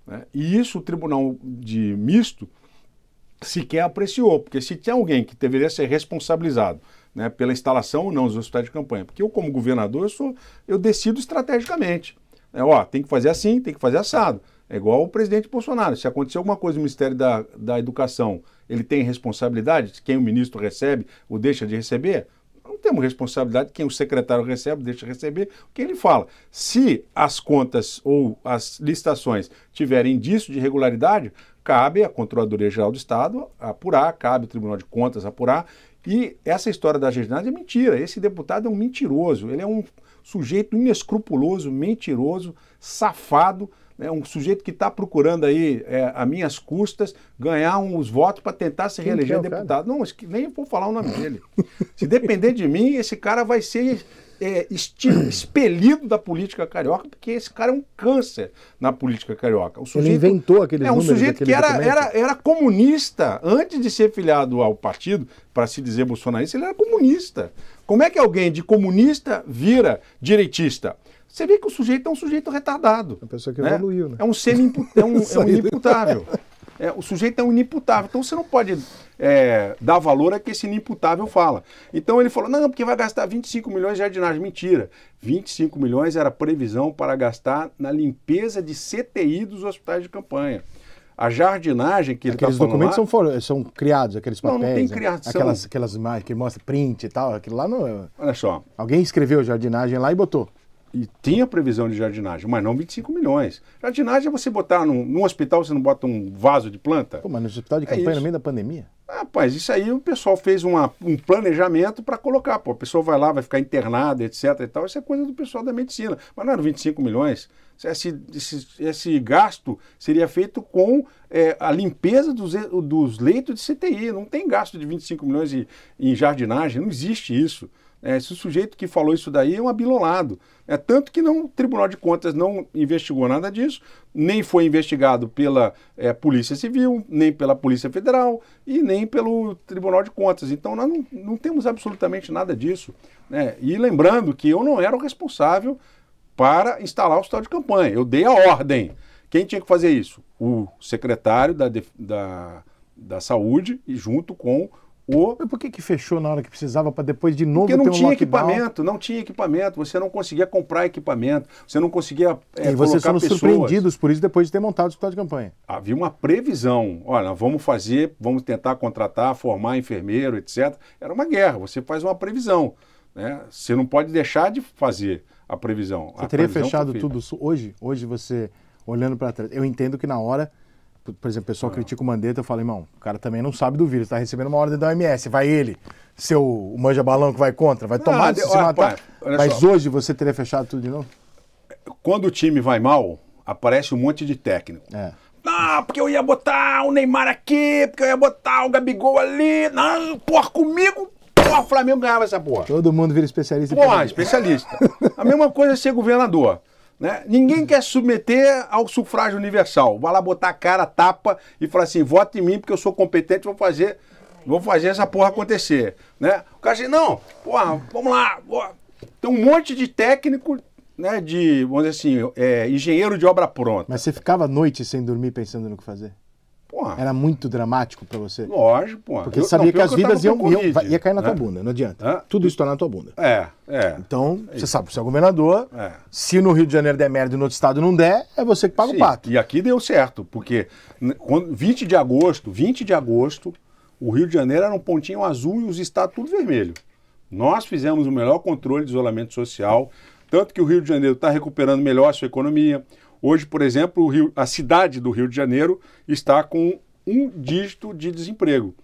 Né? E isso o Tribunal de Misto sequer apreciou, porque se tinha alguém que deveria ser responsabilizado né, pela instalação ou não dos hospitais de campanha, porque eu como governador eu, sou, eu decido estrategicamente. É, ó, tem que fazer assim, tem que fazer assado. É igual o presidente Bolsonaro. Se acontecer alguma coisa no Ministério da, da Educação, ele tem responsabilidade? Quem o ministro recebe ou deixa de receber? Não temos responsabilidade. Quem o secretário recebe, deixa de receber. O que ele fala? Se as contas ou as licitações tiverem indício de irregularidade, cabe à Controladoria Geral do Estado apurar, cabe ao Tribunal de Contas apurar. E essa história da agilidade é mentira. Esse deputado é um mentiroso, ele é um sujeito inescrupuloso, mentiroso, safado, é um sujeito que está procurando aí, é, a minhas custas, ganhar uns votos para tentar se Quem reeleger é deputado. Não, es- nem vou falar o nome dele. Se depender de mim, esse cara vai ser é, *clears throat* expelido da política carioca, porque esse cara é um câncer na política carioca. O Ele inventou aqueles é um sujeito que era, era, era comunista. Antes de ser filiado ao partido, para se dizer bolsonarista, ele era comunista. Como é que alguém de comunista vira direitista? Você vê que o sujeito é um sujeito retardado. Uma pessoa que né? evoluiu, né? É um inimpu- é um, *laughs* é um inimputável. É, o sujeito é um inimputável. Então você não pode é, dar valor a que esse inimputável fala. Então ele falou: não, porque vai gastar 25 milhões de jardinagem. Mentira. 25 milhões era previsão para gastar na limpeza de CTI dos hospitais de campanha. A jardinagem que ele está Aqueles falando documentos lá, são, for- são criados, aqueles Não, papéis. não tem né? criação. Aquelas, aquelas imagens que mostra print e tal. Aquilo lá não. é- olha só, Alguém escreveu jardinagem lá e botou. E tinha previsão de jardinagem, mas não 25 milhões. Jardinagem é você botar num, num hospital, você não bota um vaso de planta? Pô, mas no hospital de É campanha isso. no meio da pandemia. Rapaz, isso aí o pessoal fez uma- um planejamento para colocar. Pô, a pessoa vai lá, vai ficar internada, etc. e tal. Isso é coisa do pessoal da medicina. Mas não eram 25 milhões. Esse, esse, esse gasto seria feito com é, a limpeza dos, dos leitos de CTI. Não tem gasto de 25 milhões em, em jardinagem, não existe isso. É, esse sujeito que falou isso daí é um abilolado. É, tanto que não, o Tribunal de Contas não investigou nada disso, nem foi investigado pela é, Polícia Civil, nem pela Polícia Federal e nem pelo Tribunal de Contas. Então nós não, não temos absolutamente nada disso. né? E lembrando que eu não era o responsável para instalar o hospital de campanha. Eu dei a ordem. Quem tinha que fazer isso? O secretário da, da, da Saúde e junto com o Mas por que, que fechou na hora que precisava para depois de novo porque não ter um tinha lockdown? equipamento, não tinha equipamento, você não conseguia comprar equipamento, você não conseguia é, e vocês foram pessoas. surpreendidos por isso depois de ter montado o hospital de campanha. Havia uma previsão, olha, vamos fazer, vamos tentar contratar, formar enfermeiro, etc. Era uma guerra, você faz uma previsão, né? Você não pode deixar de fazer a previsão. Você A teria previsão fechado tudo hoje? Hoje você, olhando para trás, eu entendo que na hora, por exemplo, o pessoal critica o Mandetta, eu falo, irmão, o cara também não sabe do vírus, está recebendo uma ordem da OMS, vai ele, seu o manja-balão que vai contra, vai tomar, de- se olha, matar. pai, Mas só. hoje você teria fechado tudo de novo? Quando o time vai mal, aparece um monte de técnico. É. Não, porque eu ia botar o Neymar aqui, porque eu ia botar o Gabigol ali. Não, porra, comigo, porra, o Flamengo ganhava essa porra. Todo mundo vira especialista em Porra, especialista. A mesma coisa é ser governador. Né? Ninguém quer submeter ao sufrágio universal. Vai lá botar a cara, tapa e falar assim: vota em mim porque eu sou competente, vou fazer, vou fazer essa porra acontecer. Né? O cara diz: não, porra, vamos lá. porra. Tem um monte de técnico, né, de, vamos dizer assim, é, engenheiro de obra pronta. Mas você ficava à noite sem dormir pensando no que fazer? Porra, Era muito dramático para você? lógico, porra. Porque Eu- você sabia não, que as vidas iam, iam- Covid, vai- ia cair na tua né? bunda, não adianta. Hã? Tudo isso está na tua bunda. É, é. Então, você sabe, você é governador, É. se no Rio de Janeiro der merda e no outro estado não der, é você que paga Sim, o pato. E aqui deu certo, porque n- quando, 20 de agosto, 20 de agosto, o Rio de Janeiro era um pontinho azul e os estados tudo vermelho. Nós fizemos o melhor controle de isolamento social, tanto que o Rio de Janeiro está recuperando melhor a sua economia. Hoje, por exemplo, Rio- a cidade do Rio de Janeiro está com um dígito de desemprego.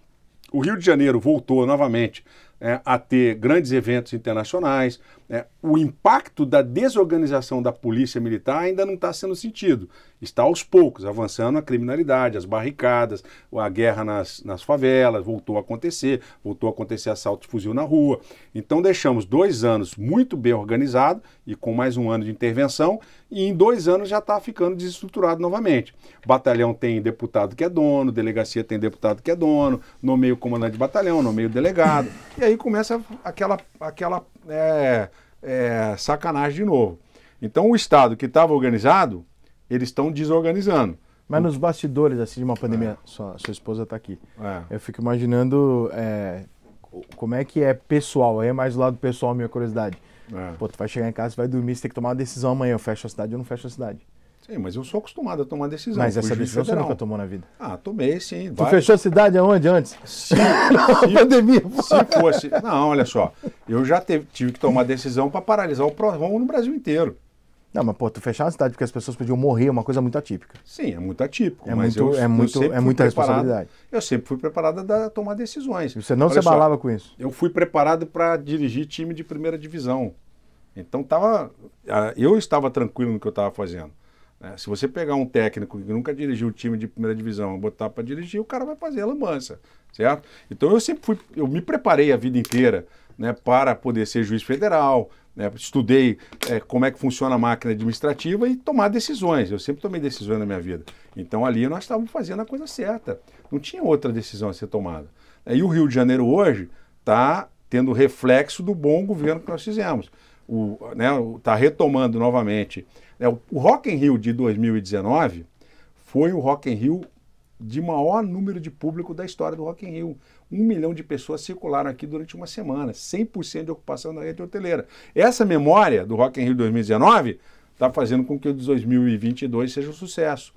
O Rio de Janeiro voltou novamente é, a ter grandes eventos internacionais. Né? O impacto da desorganização da polícia militar ainda não está sendo sentido. Está aos poucos, avançando a criminalidade, as barricadas, a guerra nas, nas favelas, voltou a acontecer, voltou a acontecer assalto de fuzil na rua. Então deixamos dois anos muito bem organizado e com mais um ano de intervenção, e em dois anos já está ficando desestruturado novamente. Batalhão tem deputado que é dono, delegacia tem deputado que é dono, nomeio comandante de batalhão, nomeio delegado. E aí começa aquela, aquela é, é, sacanagem de novo. Então o Estado que estava organizado, eles estão desorganizando. Mas nos bastidores assim, de uma pandemia, sua, sua esposa está aqui. É. Eu fico imaginando é, co- como é que é pessoal, aí é mais do lado pessoal, minha curiosidade. É. Pô, tu vai chegar em casa, vai dormir, você tem que tomar uma decisão amanhã, eu fecho a cidade ou não fecho a cidade. Sim, mas eu sou acostumado a tomar decisão. Mas essa decisão você federal. nunca tomou na vida. Ah, tomei sim. Tu fechou a cidade aonde antes? *laughs* Se, pandemia, se fosse. Não, olha só. Eu já teve- tive que tomar decisão para paralisar o PROVON no Brasil inteiro. Não, mas pô, tu fechar uma cidade porque as pessoas podiam morrer é uma coisa muito atípica. Sim, é muito atípico. É mas muito- eu, é eu muito- sempre é muita responsabilidade. Eu sempre fui preparado a tomar decisões. E você não Olha se abalava com isso. Eu fui preparado para dirigir time de primeira divisão. Então tava, ah, eu estava tranquilo no que eu estava fazendo. Né? Se você pegar um técnico que nunca dirigiu o time de primeira divisão e botar para dirigir, o cara vai fazer a lambança, certo? Então eu sempre fui, eu me preparei a vida inteira né, para poder ser juiz federal, né, estudei é, como é que funciona a máquina administrativa e tomar decisões. Eu sempre tomei decisões na minha vida. Então ali nós estávamos fazendo a coisa certa. Não tinha outra decisão a ser tomada. E o Rio de Janeiro hoje está tendo reflexo do bom governo que nós fizemos. Está né, tá retomando novamente é, o, Rock in Rio de 2019 foi o Rock in Rio de maior número de público da história do Rock in Rio. Um milhão de pessoas circularam aqui durante uma semana, 100% de ocupação na rede hoteleira. Essa memória do Rock in Rio 2019 está fazendo com que o de 2022 seja um sucesso.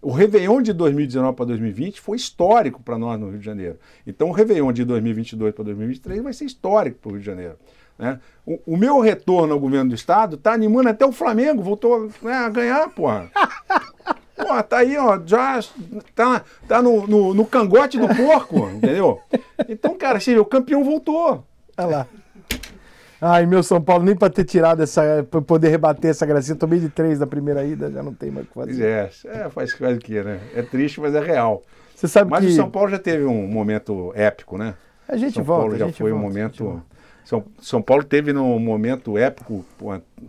O Réveillon de 2019 para 2020 foi histórico para nós no Rio de Janeiro. Então o Réveillon de 2022 para 2023 vai ser histórico para o Rio de Janeiro. Né? O, o, meu retorno ao governo do Estado está animando até o Flamengo, voltou né, a ganhar, porra. *laughs* Pô, tá aí, ó, já tá, tá no, no, no cangote do porco, *laughs* entendeu? Então, cara, assim, o campeão voltou. Olha lá. Ai, meu São Paulo, nem para ter tirado essa, para poder rebater essa gracinha, tomei de três da primeira ida, já não tem mais o que fazer. É, é faz, faz o que, né? É triste, mas é real. Você sabe mas que... o São Paulo já teve um momento épico, né? A gente São volta, Paulo já foi volta, um momento são, São Paulo teve num momento épico.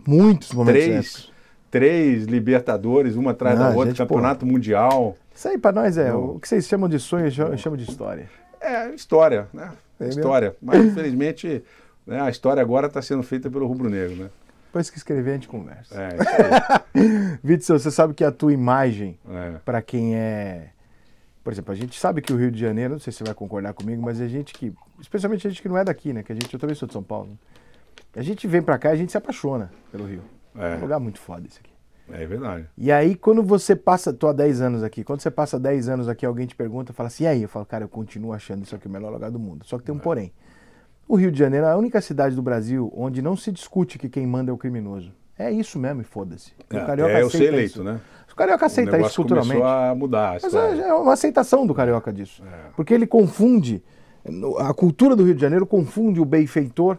Muitos momentos três, épicos. Três Libertadores, uma atrás da outra, gente, campeonato pô, mundial. Isso aí para nós é. O que vocês chamam de sonho, eu chamo de história. É, história, né? É história. Mas infelizmente né, a história agora está sendo feita pelo Rubro Negro, né? Depois que escrever, a gente conversa. É, isso aí. *laughs* você sabe que a tua imagem, é. para quem é por exemplo, a gente sabe que o Rio de Janeiro, não sei se você vai concordar comigo, mas a gente que, especialmente a gente que não é daqui, né? Que a gente, eu também sou de São Paulo. Né? A gente vem para cá e a gente se apaixona pelo Rio. É. é um lugar muito foda esse aqui. É verdade. E aí, quando você passa, tô há 10 anos aqui, quando você passa 10 anos aqui, alguém te pergunta, fala assim, e aí? Eu falo, cara, eu continuo achando isso aqui o melhor lugar do mundo. Só que tem um é. porém. O Rio de Janeiro é a única cidade do Brasil onde não se discute que quem manda é o criminoso. É isso mesmo, e foda-se. É, o carioca é eu ser eleito, isso. né? O carioca aceita isso culturalmente. começou a mudar. A Mas é, é, uma aceitação do carioca disso. É. Porque ele confunde, a cultura do Rio de Janeiro confunde o benfeitor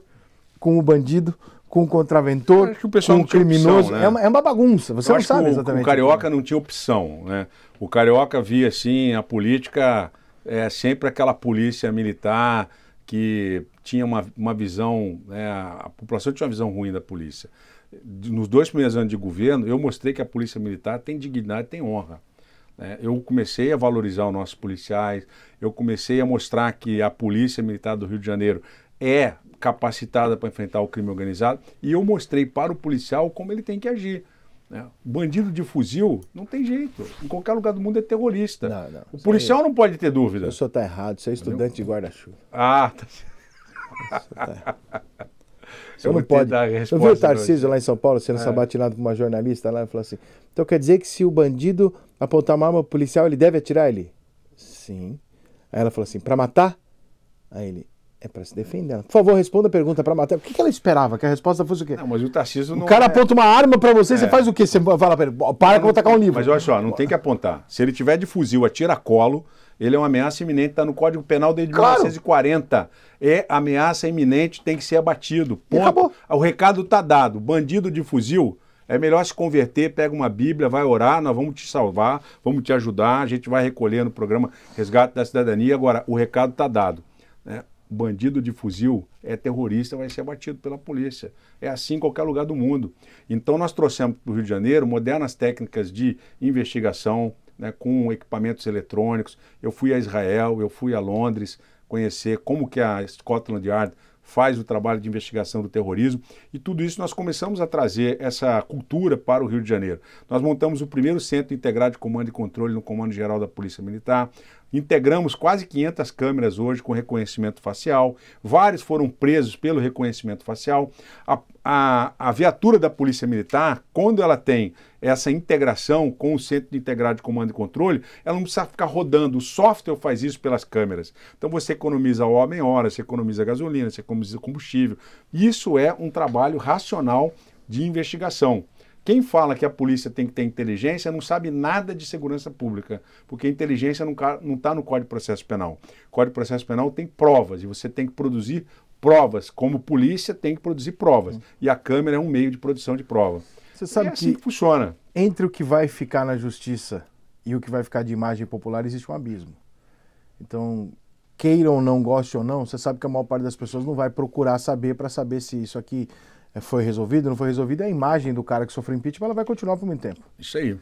com o bandido, com o contraventor, o com o criminoso. Opção, né? é, uma, é, uma, bagunça, você Eu não sabe o, exatamente. O carioca não tinha opção. Né? O carioca via assim, a política é sempre aquela polícia militar que tinha uma, uma visão, né? a população tinha uma visão ruim da polícia nos dois primeiros anos de governo, eu mostrei que a Polícia Militar tem dignidade, tem honra. Né? Eu comecei a valorizar os nossos policiais, eu comecei a mostrar que a Polícia Militar do Rio de Janeiro é capacitada para enfrentar o crime organizado e eu mostrei para o policial como ele tem que agir. Né? Bandido de fuzil não tem jeito. Em qualquer lugar do mundo é terrorista. Não, não. O policial não pode ter dúvida. O senhor está errado, você é estudante Entendeu? de guarda-chuva. Ah, tá. Você não pode. Eu vi o Tarcísio lá em São Paulo sendo é. sabatinado por uma jornalista lá e falou assim: então quer dizer que se o bandido apontar uma arma policial, ele deve atirar ele? Sim. Aí ela falou assim: para matar? Aí ele: é para se defender. Por favor, responda a pergunta para matar. O que, que ela esperava? Que a resposta fosse o quê? Não, mas o Tarcísio não. O cara é... aponta uma arma para você, é. você faz o quê? Você fala para ele: para que eu vou tacar um livro. Mas olha só, não tem que apontar. Se ele tiver de fuzil, atira colo ele é uma ameaça iminente, está no Código Penal desde claro. 1940. É ameaça iminente, tem que ser abatido. Ponto. O recado está dado. Bandido de fuzil, é melhor se converter, pega uma Bíblia, vai orar, nós vamos te salvar, vamos te ajudar, a gente vai recolher no programa Resgate da Cidadania. Agora, o recado está dado. Né? Bandido de fuzil é terrorista, vai ser abatido pela polícia. É assim em qualquer lugar do mundo. Então, nós trouxemos para o Rio de Janeiro modernas técnicas de investigação, né, com equipamentos eletrônicos. Eu fui a Israel, eu fui a Londres conhecer como que a Scotland Yard faz o trabalho de investigação do terrorismo e tudo isso nós começamos a trazer essa cultura para o Rio de Janeiro. Nós montamos o primeiro centro integrado de comando e controle no Comando Geral da Polícia Militar. Integramos quase 500 câmeras hoje com reconhecimento facial. Vários foram presos pelo reconhecimento facial. A, a, a viatura da Polícia Militar, quando ela tem essa integração com o Centro de Integrado de Comando e Controle, ela não precisa ficar rodando. O software faz isso pelas câmeras. Então você economiza homem hora, você economiza gasolina, você economiza combustível. Isso é um trabalho racional de investigação. Quem fala que a polícia tem que ter inteligência não sabe nada de segurança pública, porque a inteligência não está no Código de Processo Penal. O Código de Processo Penal tem provas e você tem que produzir provas. Como polícia, tem que produzir provas. E a câmera é um meio de produção de prova. Você sabe é assim que que funciona. entre o que vai ficar na justiça e o que vai ficar de imagem popular existe um abismo. Então, queira ou não, goste ou não, você sabe que a maior parte das pessoas não vai procurar saber para saber se isso aqui eh, foi resolvido, não foi resolvido. A imagem do cara que sofreu impeachment ela vai continuar por muito tempo. Isso aí.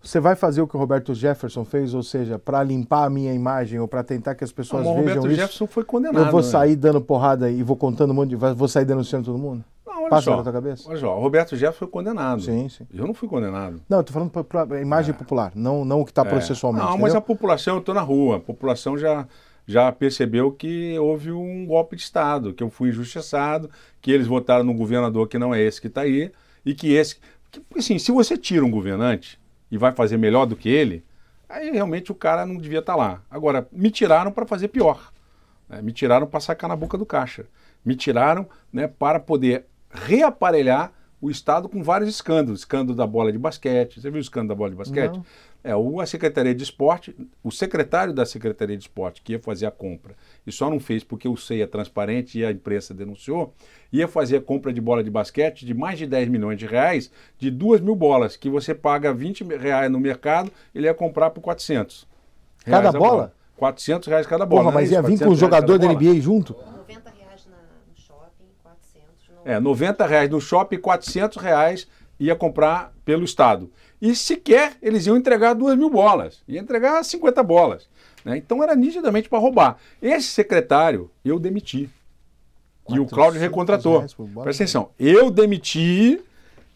Você vai fazer o que o Roberto Jefferson fez, ou seja, para limpar a minha imagem ou para tentar que as pessoas Não, o vejam Roberto isso? Jefferson foi condenado. eu vou né? sair dando porrada e vou contando um monte de. Vou sair denunciando todo mundo? Não, olha Passa só. na tua cabeça? Olha só, o Roberto Jefferson foi condenado. Sim, sim. Eu não fui condenado. Não, eu tô falando para a imagem popular, não, não o que está É. processualmente. Não, mas entendeu? a população, eu estou na rua, a população já, já percebeu que houve um golpe de Estado, que eu fui injustiçado, que eles votaram no governador que não é esse que está aí, e que esse. Que, assim, se você tira um governante e vai fazer melhor do que ele, aí realmente o cara não devia estar lá. Agora, me tiraram para fazer pior. né? Me tiraram para sacar na boca do caixa. Me tiraram né, para poder reaparelhar o Estado com vários escândalos. Escândalo da bola de basquete. Você viu o escândalo da bola de basquete? Não. É, o, a Secretaria de Esporte, o secretário da Secretaria de Esporte, que ia fazer a compra, e só não fez porque o SEI é transparente e a imprensa denunciou, ia fazer a compra de bola de basquete de mais de 10 milhões de reais, de 2 mil bolas, que você paga 20 reais no mercado, ele ia comprar por 400. reais Cada a bola? 400 reais cada bola. Porra, é mas ia vir com 400 o jogador da bola? NBA junto? 90 reais na- no shopping, 400 no... É, 90 reais no shopping, 400 reais ia comprar pelo Estado. E sequer eles iam entregar 2 mil bolas, ia entregar 50 bolas. né? Então era nitidamente para roubar. Esse secretário eu demiti. E o 400 Cláudio recontratou. Presta atenção, eu demiti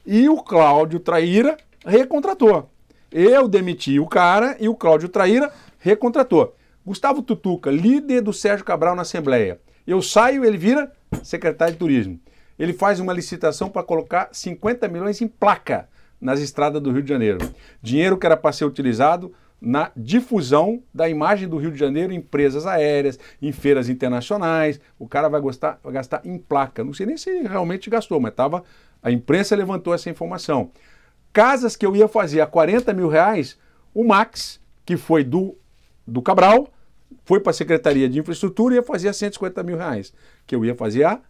e o Cláudio Traíra recontratou. Eu demiti o cara e o Cláudio Traíra recontratou. Gustavo Tutuca, líder do Sérgio Cabral na Assembleia. Eu saio, ele vira secretário de Turismo. Ele faz uma licitação para colocar 50 milhões em placa nas estradas do Rio de Janeiro. Dinheiro que era para ser utilizado na difusão da imagem do Rio de Janeiro em empresas aéreas, em feiras internacionais. O cara vai, gostar, vai gastar em placa. Não sei nem se realmente gastou, mas tava, a imprensa levantou essa informação. Casas que eu ia fazer a 40 mil reais, o Max, que foi do, do Cabral, foi para a Secretaria de Infraestrutura e ia fazer a 150 mil reais, que eu ia fazer a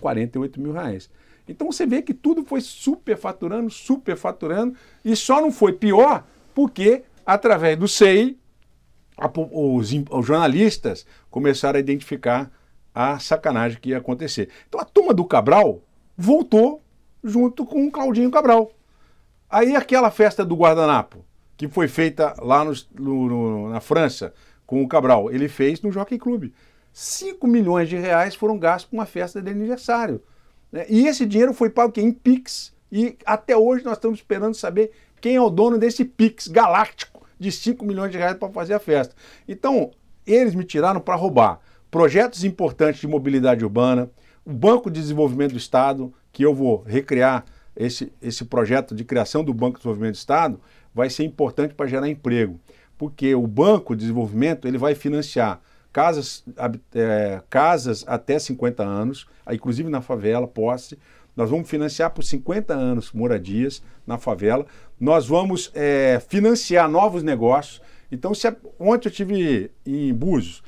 48 mil reais. Então você vê que tudo foi superfaturando, superfaturando, e só não foi pior porque, através do SEI, a os, os jornalistas começaram a identificar a sacanagem que ia acontecer. Então a turma do Cabral voltou junto com o Claudinho Cabral. Aí aquela festa do guardanapo, que foi feita lá no- no- na França com o Cabral, ele fez no Jockey Club. 5 milhões de reais foram gastos com uma festa de aniversário. né? E esse dinheiro foi pago em Pix. E até hoje nós estamos esperando saber quem é o dono desse Pix galáctico de 5 milhões de reais para fazer a festa. Então, eles me tiraram para roubar projetos importantes de mobilidade urbana, o Banco de Desenvolvimento do Estado, que eu vou recriar esse, esse projeto de criação do Banco de Desenvolvimento do Estado, vai ser importante para gerar emprego. Porque o Banco de Desenvolvimento ele vai financiar casas, eh, casas até 50 anos, inclusive na favela, posse. Nós vamos financiar por 50 anos moradias na favela. Nós vamos eh, financiar novos negócios. Então, se ontem eu tive em Búzios,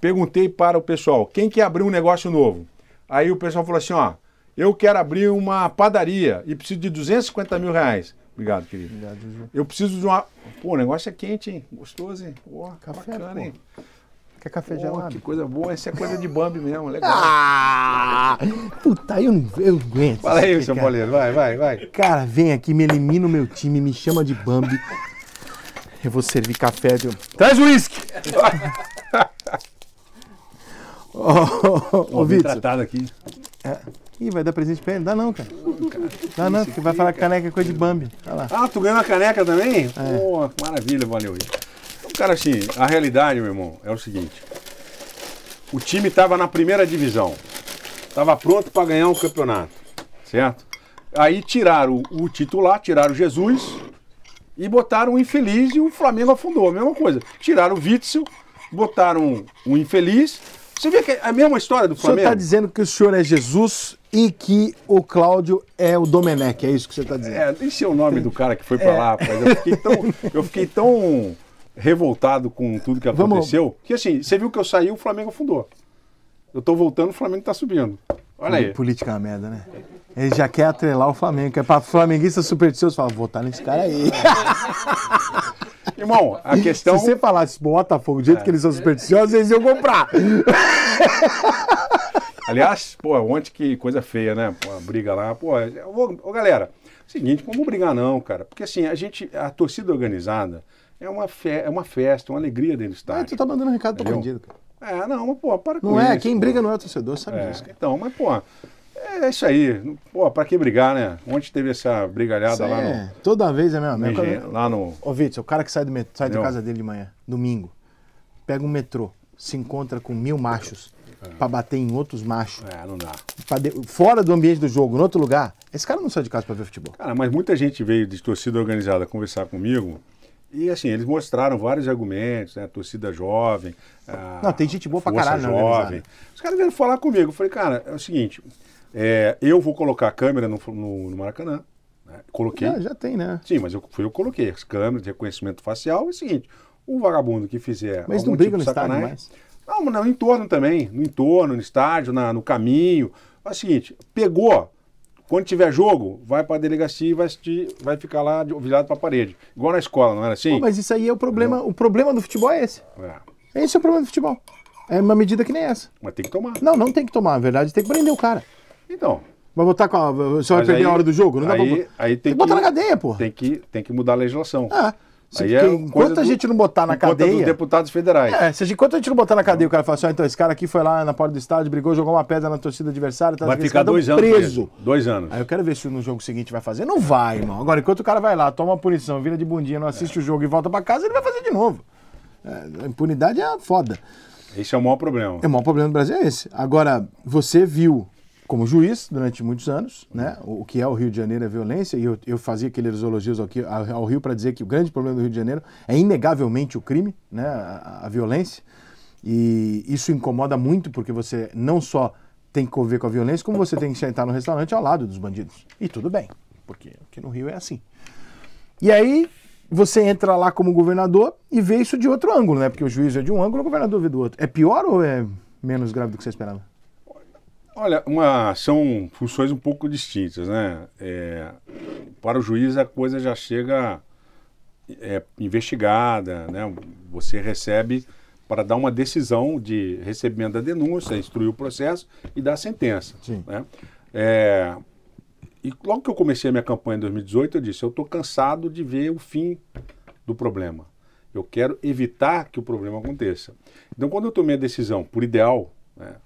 perguntei para o pessoal, quem quer abrir um negócio novo? Aí o pessoal falou assim, ó, eu quero abrir uma padaria e preciso de 250 mil reais. Obrigado, querido. Obrigado, Juju. Eu preciso de uma... Pô, o negócio é quente, hein? Gostoso, hein? Pô, Café, bacana, pô. hein? Quer café Pô, gelado? que coisa boa. Essa é coisa de Bambi mesmo, legal. Ah! Puta, eu não eu não aguento. Fala aí, seu aqui, cara. boleiro. Vai, vai, vai. Cara, vem aqui, me elimina o meu time, me chama de Bambi. Eu vou servir café. De... Traz o uísque! *laughs* Ô, ô, bem Vitor. tratado aqui. Ih, vai dar presente pra ele? Dá não, cara. Dá não, porque vai falar que caneca é coisa de Bambi. Olha lá. Ah, tu ganhou uma caneca também? Pô, que maravilha, valeu. Cara, assim, a realidade, meu irmão, é o seguinte. O time estava na primeira divisão. Estava pronto para ganhar um campeonato. Certo? Aí tiraram o, o titular, tiraram o Jesus e botaram o infeliz e o Flamengo afundou. A mesma coisa. Tiraram o Witzel, botaram o infeliz. Você vê que é a mesma história do O senhor Flamengo? está dizendo que o senhor é Jesus e que o Cláudio é o Domenech, é isso que você está dizendo? É, nem sei o nome do cara que foi pra lá, rapaz. Eu fiquei tão, eu fiquei tão revoltado com tudo que Vamos- aconteceu que assim, você viu que eu saí, o Flamengo afundou. Eu tô voltando, o Flamengo tá subindo. Olha aí. Política é uma merda, né? Ele já quer atrelar o Flamengo, que é pra flamenguista supersticioso, fala, votar nesse cara aí. *laughs* Irmão, a questão. Se você falasse Botafogo, do jeito É. que eles são supersticiosos, eles iam comprar. *laughs* Aliás, pô, ontem que coisa feia, né? Pô, briga lá. Pô, vou- ô, galera, seguinte, não vamos brigar não, cara. Porque assim, a gente, a torcida organizada é uma, fe, é uma festa, uma alegria dentro do Ah, tu tá mandando um recado pro bandido, cara. É, não, mas pô, para com Não é, isso, quem pô. briga não é o torcedor, sabe É, disso, cara. então, mas pô, é isso aí. Pô, pra que brigar, né? Ontem teve essa brigalhada Isso lá aí no. é, Toda vez é engen- coisa. Lá no. Ô, Vitz, o cara que sai, do met- sai de Entendeu? casa dele de manhã, domingo, pega um metrô, se encontra com mil machos pra bater em outros machos, É, não dá. de- fora do ambiente do jogo, em outro lugar, esse cara não sai de casa pra ver futebol. Cara, mas muita gente veio de torcida organizada conversar comigo. E assim, eles mostraram vários argumentos, né? Torcida jovem. a Não, tem gente boa pra caralho jovem. organizada. Os caras vieram falar comigo. Eu falei, cara, é o seguinte, é, eu vou colocar a câmera no, no- no Maracanã. né? Coloquei. Já, já tem, né? Sim, mas eu, fui eu que coloquei as câmeras de reconhecimento facial. É o seguinte, o vagabundo que fizer. Mas algum não briga tipo no estádio sacanagem- mais. Não, no entorno também. No entorno, no estádio, na- no caminho. É o seguinte, pegou. Quando tiver jogo, vai para a delegacia e vai, assistir- vai ficar lá virado para a parede. Igual na escola, não era assim? Pô, mas isso aí é o problema. O problema do futebol é esse. É, Esse é o problema do futebol. É uma medida que nem essa. mas tem que tomar. Não, não tem que tomar, na verdade, tem que prender o cara. Então, Vai botar com a. Você vai perder aí- a hora do jogo? Não dá aí- pra. aí tem que botar na cadeia, pô. tem que, tem que mudar a legislação. Ah, se- Aí é enquanto a do- gente não botar na cadeia. dos deputados federais. É, se enquanto a gente não botar na cadeia, o cara fala assim, ó, então esse cara aqui foi lá na porta do estádio, brigou, jogou uma pedra na torcida adversária, tá, vai ficar dois anos preso. Dois anos. Aí eu quero ver se no jogo seguinte vai fazer. Não vai, irmão. Agora, enquanto o cara vai lá, toma uma punição, vira de bundinha, não assiste o jogo e volta pra casa, ele vai fazer de novo. É, a impunidade é foda. Esse é o maior problema. É, O maior problema do Brasil é esse. Agora, você viu como juiz durante muitos anos, né? O que é o Rio de Janeiro é violência, e eu, eu fazia aqueles elogios ao- ao Rio para dizer que o grande problema do Rio de Janeiro é inegavelmente o crime, né? A, a violência. E isso incomoda muito porque você não só tem que conviver com a violência, como você tem que sentar no restaurante ao lado dos bandidos. E tudo bem, porque aqui no Rio é assim. E aí você entra lá como governador e vê isso de outro ângulo, né? Porque o juiz é de um ângulo, o governador vê do outro. É pior ou é menos grave do que você esperava? Olha, uma, são funções um pouco distintas, né? É, para o juiz a coisa já chega é, investigada, né? Você recebe para dar uma decisão de recebimento da denúncia, instruir o processo e dar a sentença. Sim. Né? É, e logo que eu comecei a minha campanha em 2018, eu disse, eu estou cansado de ver o fim do problema. Eu quero evitar que o problema aconteça. Então, quando eu tomei a decisão, por ideal, né,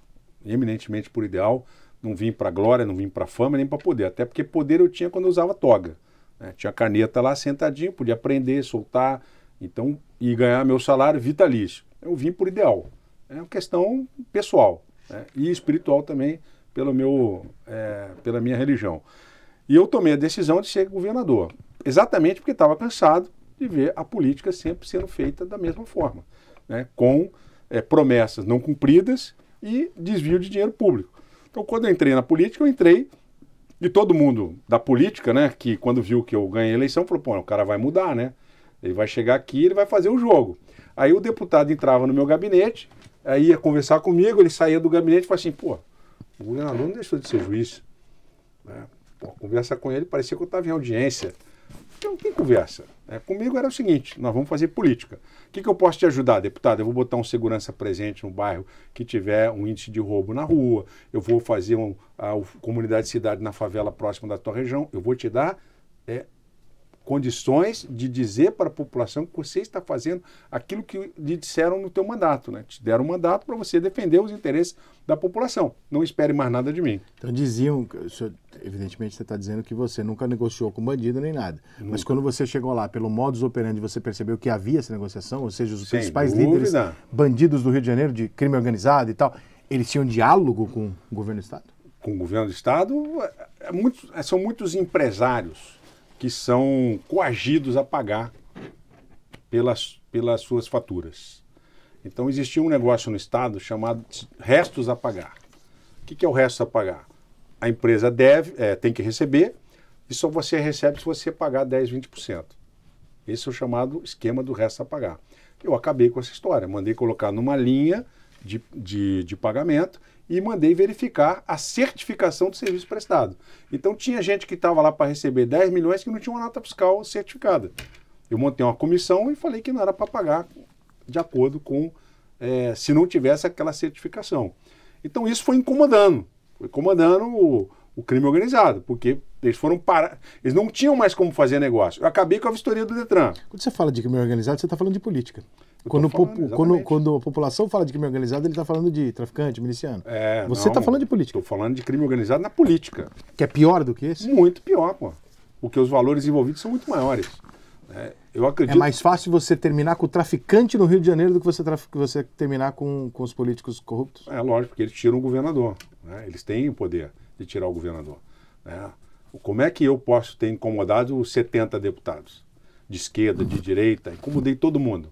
eminentemente por ideal, não vim para glória, não vim para fama, nem para poder. Até porque poder eu tinha quando eu usava toga. né? Tinha caneta lá sentadinho, podia prender, soltar, então e ganhar meu salário vitalício. Eu vim por ideal. É uma questão pessoal né? e espiritual também pelo meu, é, pela minha religião. E eu tomei a decisão de ser governador, exatamente porque estava cansado de ver a política sempre sendo feita da mesma forma, né? com é, promessas não cumpridas e desvio de dinheiro público. Então, quando eu entrei na política, eu entrei e todo mundo da política, né, que quando viu que eu ganhei a eleição, falou: pô, o cara vai mudar, né? Ele vai chegar aqui, ele vai fazer o jogo. Aí o deputado entrava no meu gabinete, aí ia conversar comigo, ele saía do gabinete e falava assim: pô, o governador não deixou de ser juiz. Né? Pô, conversa com ele, parecia que eu estava em audiência. Então, quem conversa? É, comigo era o seguinte: nós vamos fazer política. O que, que eu posso te ajudar, deputado? Eu vou botar um segurança presente no bairro que tiver um índice de roubo na rua. Eu vou fazer um, a, o- comunidade de cidade na favela próxima da tua região. Eu vou te dar é, condições de dizer para a população que você está fazendo aquilo que lhe disseram no teu mandato, né? Te deram um mandato para você defender os interesses da população. Não espere mais nada de mim. Então diziam, senhor- evidentemente você está dizendo que você nunca negociou com bandido nem nada. Mas quando você chegou lá, pelo modus operandi, você percebeu que havia essa negociação, ou seja, os Sem principais dúvida. líderes bandidos do Rio de Janeiro, de crime organizado e tal, eles tinham diálogo com o governo do Estado? com o governo do estado, é- é- são muitos empresários que são coagidos a pagar pelas, pelas suas faturas. Então existia um negócio no estado chamado restos a pagar. O que, que é o resto a pagar? A empresa deve, é, tem que receber e só você recebe se você pagar 10, 20%. Esse é o chamado esquema do resto a pagar. Eu acabei com essa história, mandei colocar numa linha de, de, de pagamento e mandei verificar a certificação do serviço prestado. Então tinha gente que estava lá para receber 10 milhões que não tinha uma nota fiscal certificada. Eu montei uma comissão e falei que não era para pagar de acordo com é, se não tivesse aquela certificação. Então isso foi incomodando, foi incomodando o, o crime organizado, porque eles foram parar, eles não tinham mais como fazer negócio. Eu acabei com a vistoria do Detran. Quando você fala de crime organizado, você está falando de política. Quando, falando, quando, quando a população fala de crime organizado, ele está falando de traficante, miliciano. É, Você está falando de política, Estou falando de crime organizado na política. que é pior do que esse. Muito pior, pô. Porque os valores envolvidos são muito maiores. né? eu É acredito. mais fácil você terminar com o traficante no Rio de Janeiro do que você, traf- você terminar com, com os políticos corruptos. É lógico, porque eles tiram o governador. né? Eles têm o poder de tirar o governador. né? Como é que eu posso ter incomodado os 70 deputados? De esquerda, de direita, incomodei todo mundo.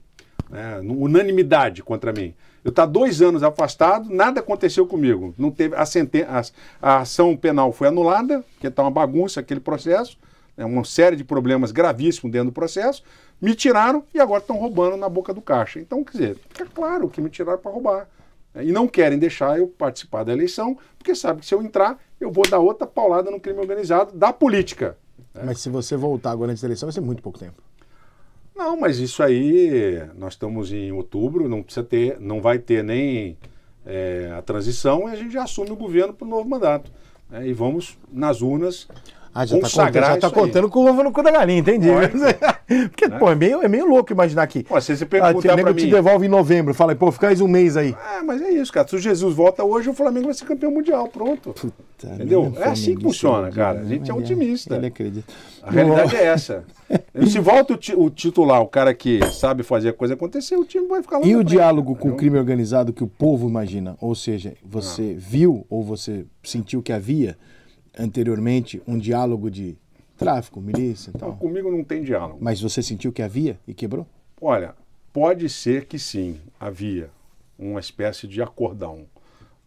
Né? Unanimidade contra mim. Eu estou dois anos afastado, nada aconteceu comigo. Não teve a, senten- a- a ação penal foi anulada, porque está uma bagunça aquele processo, né? uma série de problemas gravíssimos dentro do processo. Me tiraram e agora estão roubando na boca do caixa. Então, quer dizer, fica claro que me tiraram para roubar. né? E não querem deixar eu participar da eleição, porque sabem que se eu entrar, eu vou dar outra paulada no crime organizado da política. Mas se você voltar agora antes da eleição, vai ser muito pouco tempo. Não, mas isso aí, nós estamos em outubro, não precisa ter, não vai ter nem é, a transição e a gente já assume o governo para o novo mandato. né? E vamos nas urnas Ah, já tá, consagrar contando, já tá contando com o ovo no cu da galinha, entendi. Lógico. *laughs* Porque, pô, é meio, é meio louco imaginar que. Pô, se você Ah, perguntar o para nego te mim... devolve em novembro. Fala, pô, fica mais um mês aí. Ah, mas é isso, cara. Se o Jesus volta hoje, o Flamengo vai ser campeão mundial, pronto. Entendeu? É assim que funciona, cara. A gente é otimista. Ele acredita. A realidade é essa. *laughs* Se volta o, ti- o titular, o cara que sabe fazer a coisa acontecer, o time vai ficar lá E o diálogo com o crime organizado que o povo imagina? Ou seja, você viu ou você sentiu que havia anteriormente um diálogo de tráfico, milícia e Então, tal? comigo não tem diálogo. Mas você sentiu que havia e quebrou? Olha, pode ser que sim, havia uma espécie de acordão.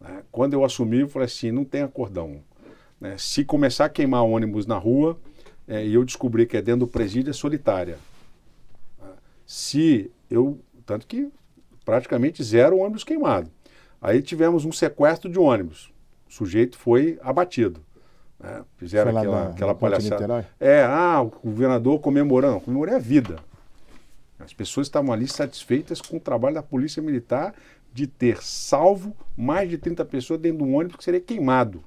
né? Quando eu assumi, eu falei assim, não tem acordão. né? Se começar a queimar ônibus na rua, é, e eu descobrir que é dentro do presídio, é solitária. né? Se eu, tanto que praticamente zero ônibus queimado. Aí tivemos um sequestro de ônibus. O sujeito foi abatido. Né? Fizeram Foi aquela, aquela palhaçada. É, ah, o governador comemorando. Comemorei a vida. As pessoas estavam ali satisfeitas com o trabalho da Polícia Militar de ter salvo mais de 30 pessoas dentro de um ônibus que seria queimado.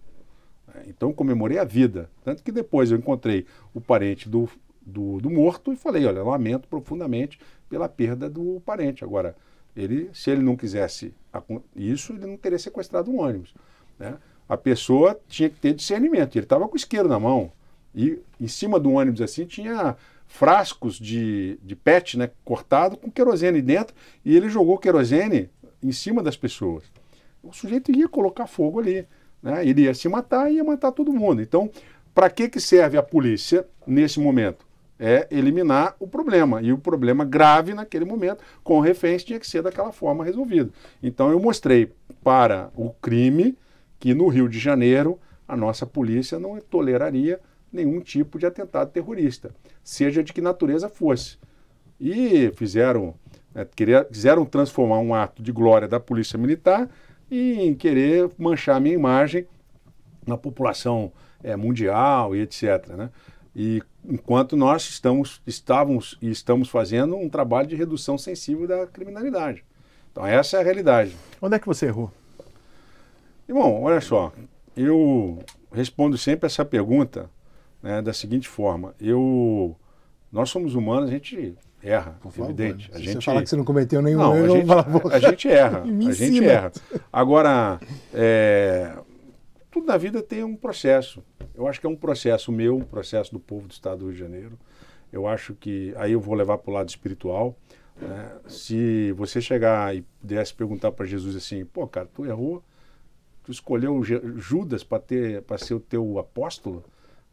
Então comemorei a vida. Tanto que depois eu encontrei o parente do, do, do morto e falei, olha, lamento profundamente pela perda do parente. Agora, ele, se ele não quisesse isso, ele não teria sequestrado um ônibus. né? A pessoa tinha que ter discernimento. Ele estava com o isqueiro na mão. E em cima do ônibus assim tinha frascos de, de PET né, cortado com querosene dentro e ele jogou querosene em cima das pessoas. O sujeito ia colocar fogo ali. Né? Ele ia se matar e ia matar todo mundo. Então, para que, que serve a polícia nesse momento? É eliminar o problema. E o problema grave naquele momento, com reféns, tinha que ser daquela forma resolvido. Então, eu mostrei para o crime que no Rio de Janeiro a nossa polícia não toleraria nenhum tipo de atentado terrorista, seja de que natureza fosse. E fizeram, né, queria- quiseram transformar um ato de glória da polícia militar em querer manchar a minha imagem na população eh, mundial e etc. né? E enquanto nós estamos, estávamos e estamos fazendo um trabalho de redução sensível da criminalidade. Então essa é a realidade. Onde é que você errou? Irmão, olha só, eu respondo sempre essa pergunta né, da seguinte forma: eu, nós somos humanos, a gente erra, Por favor. evidente. A gente você falar que você não cometeu nenhum não, erro, a gente, pô, a gente erra, *laughs* a gente erra. Agora, é, tudo na vida tem um processo. Eu acho que é um processo meu, um processo do povo do Estado do Rio de Janeiro. Eu acho que aí eu vou levar para o lado espiritual. né? Se você chegar e pudesse perguntar para Jesus assim, pô, cara, tu errou, tu escolheu Judas para ser o teu apóstolo?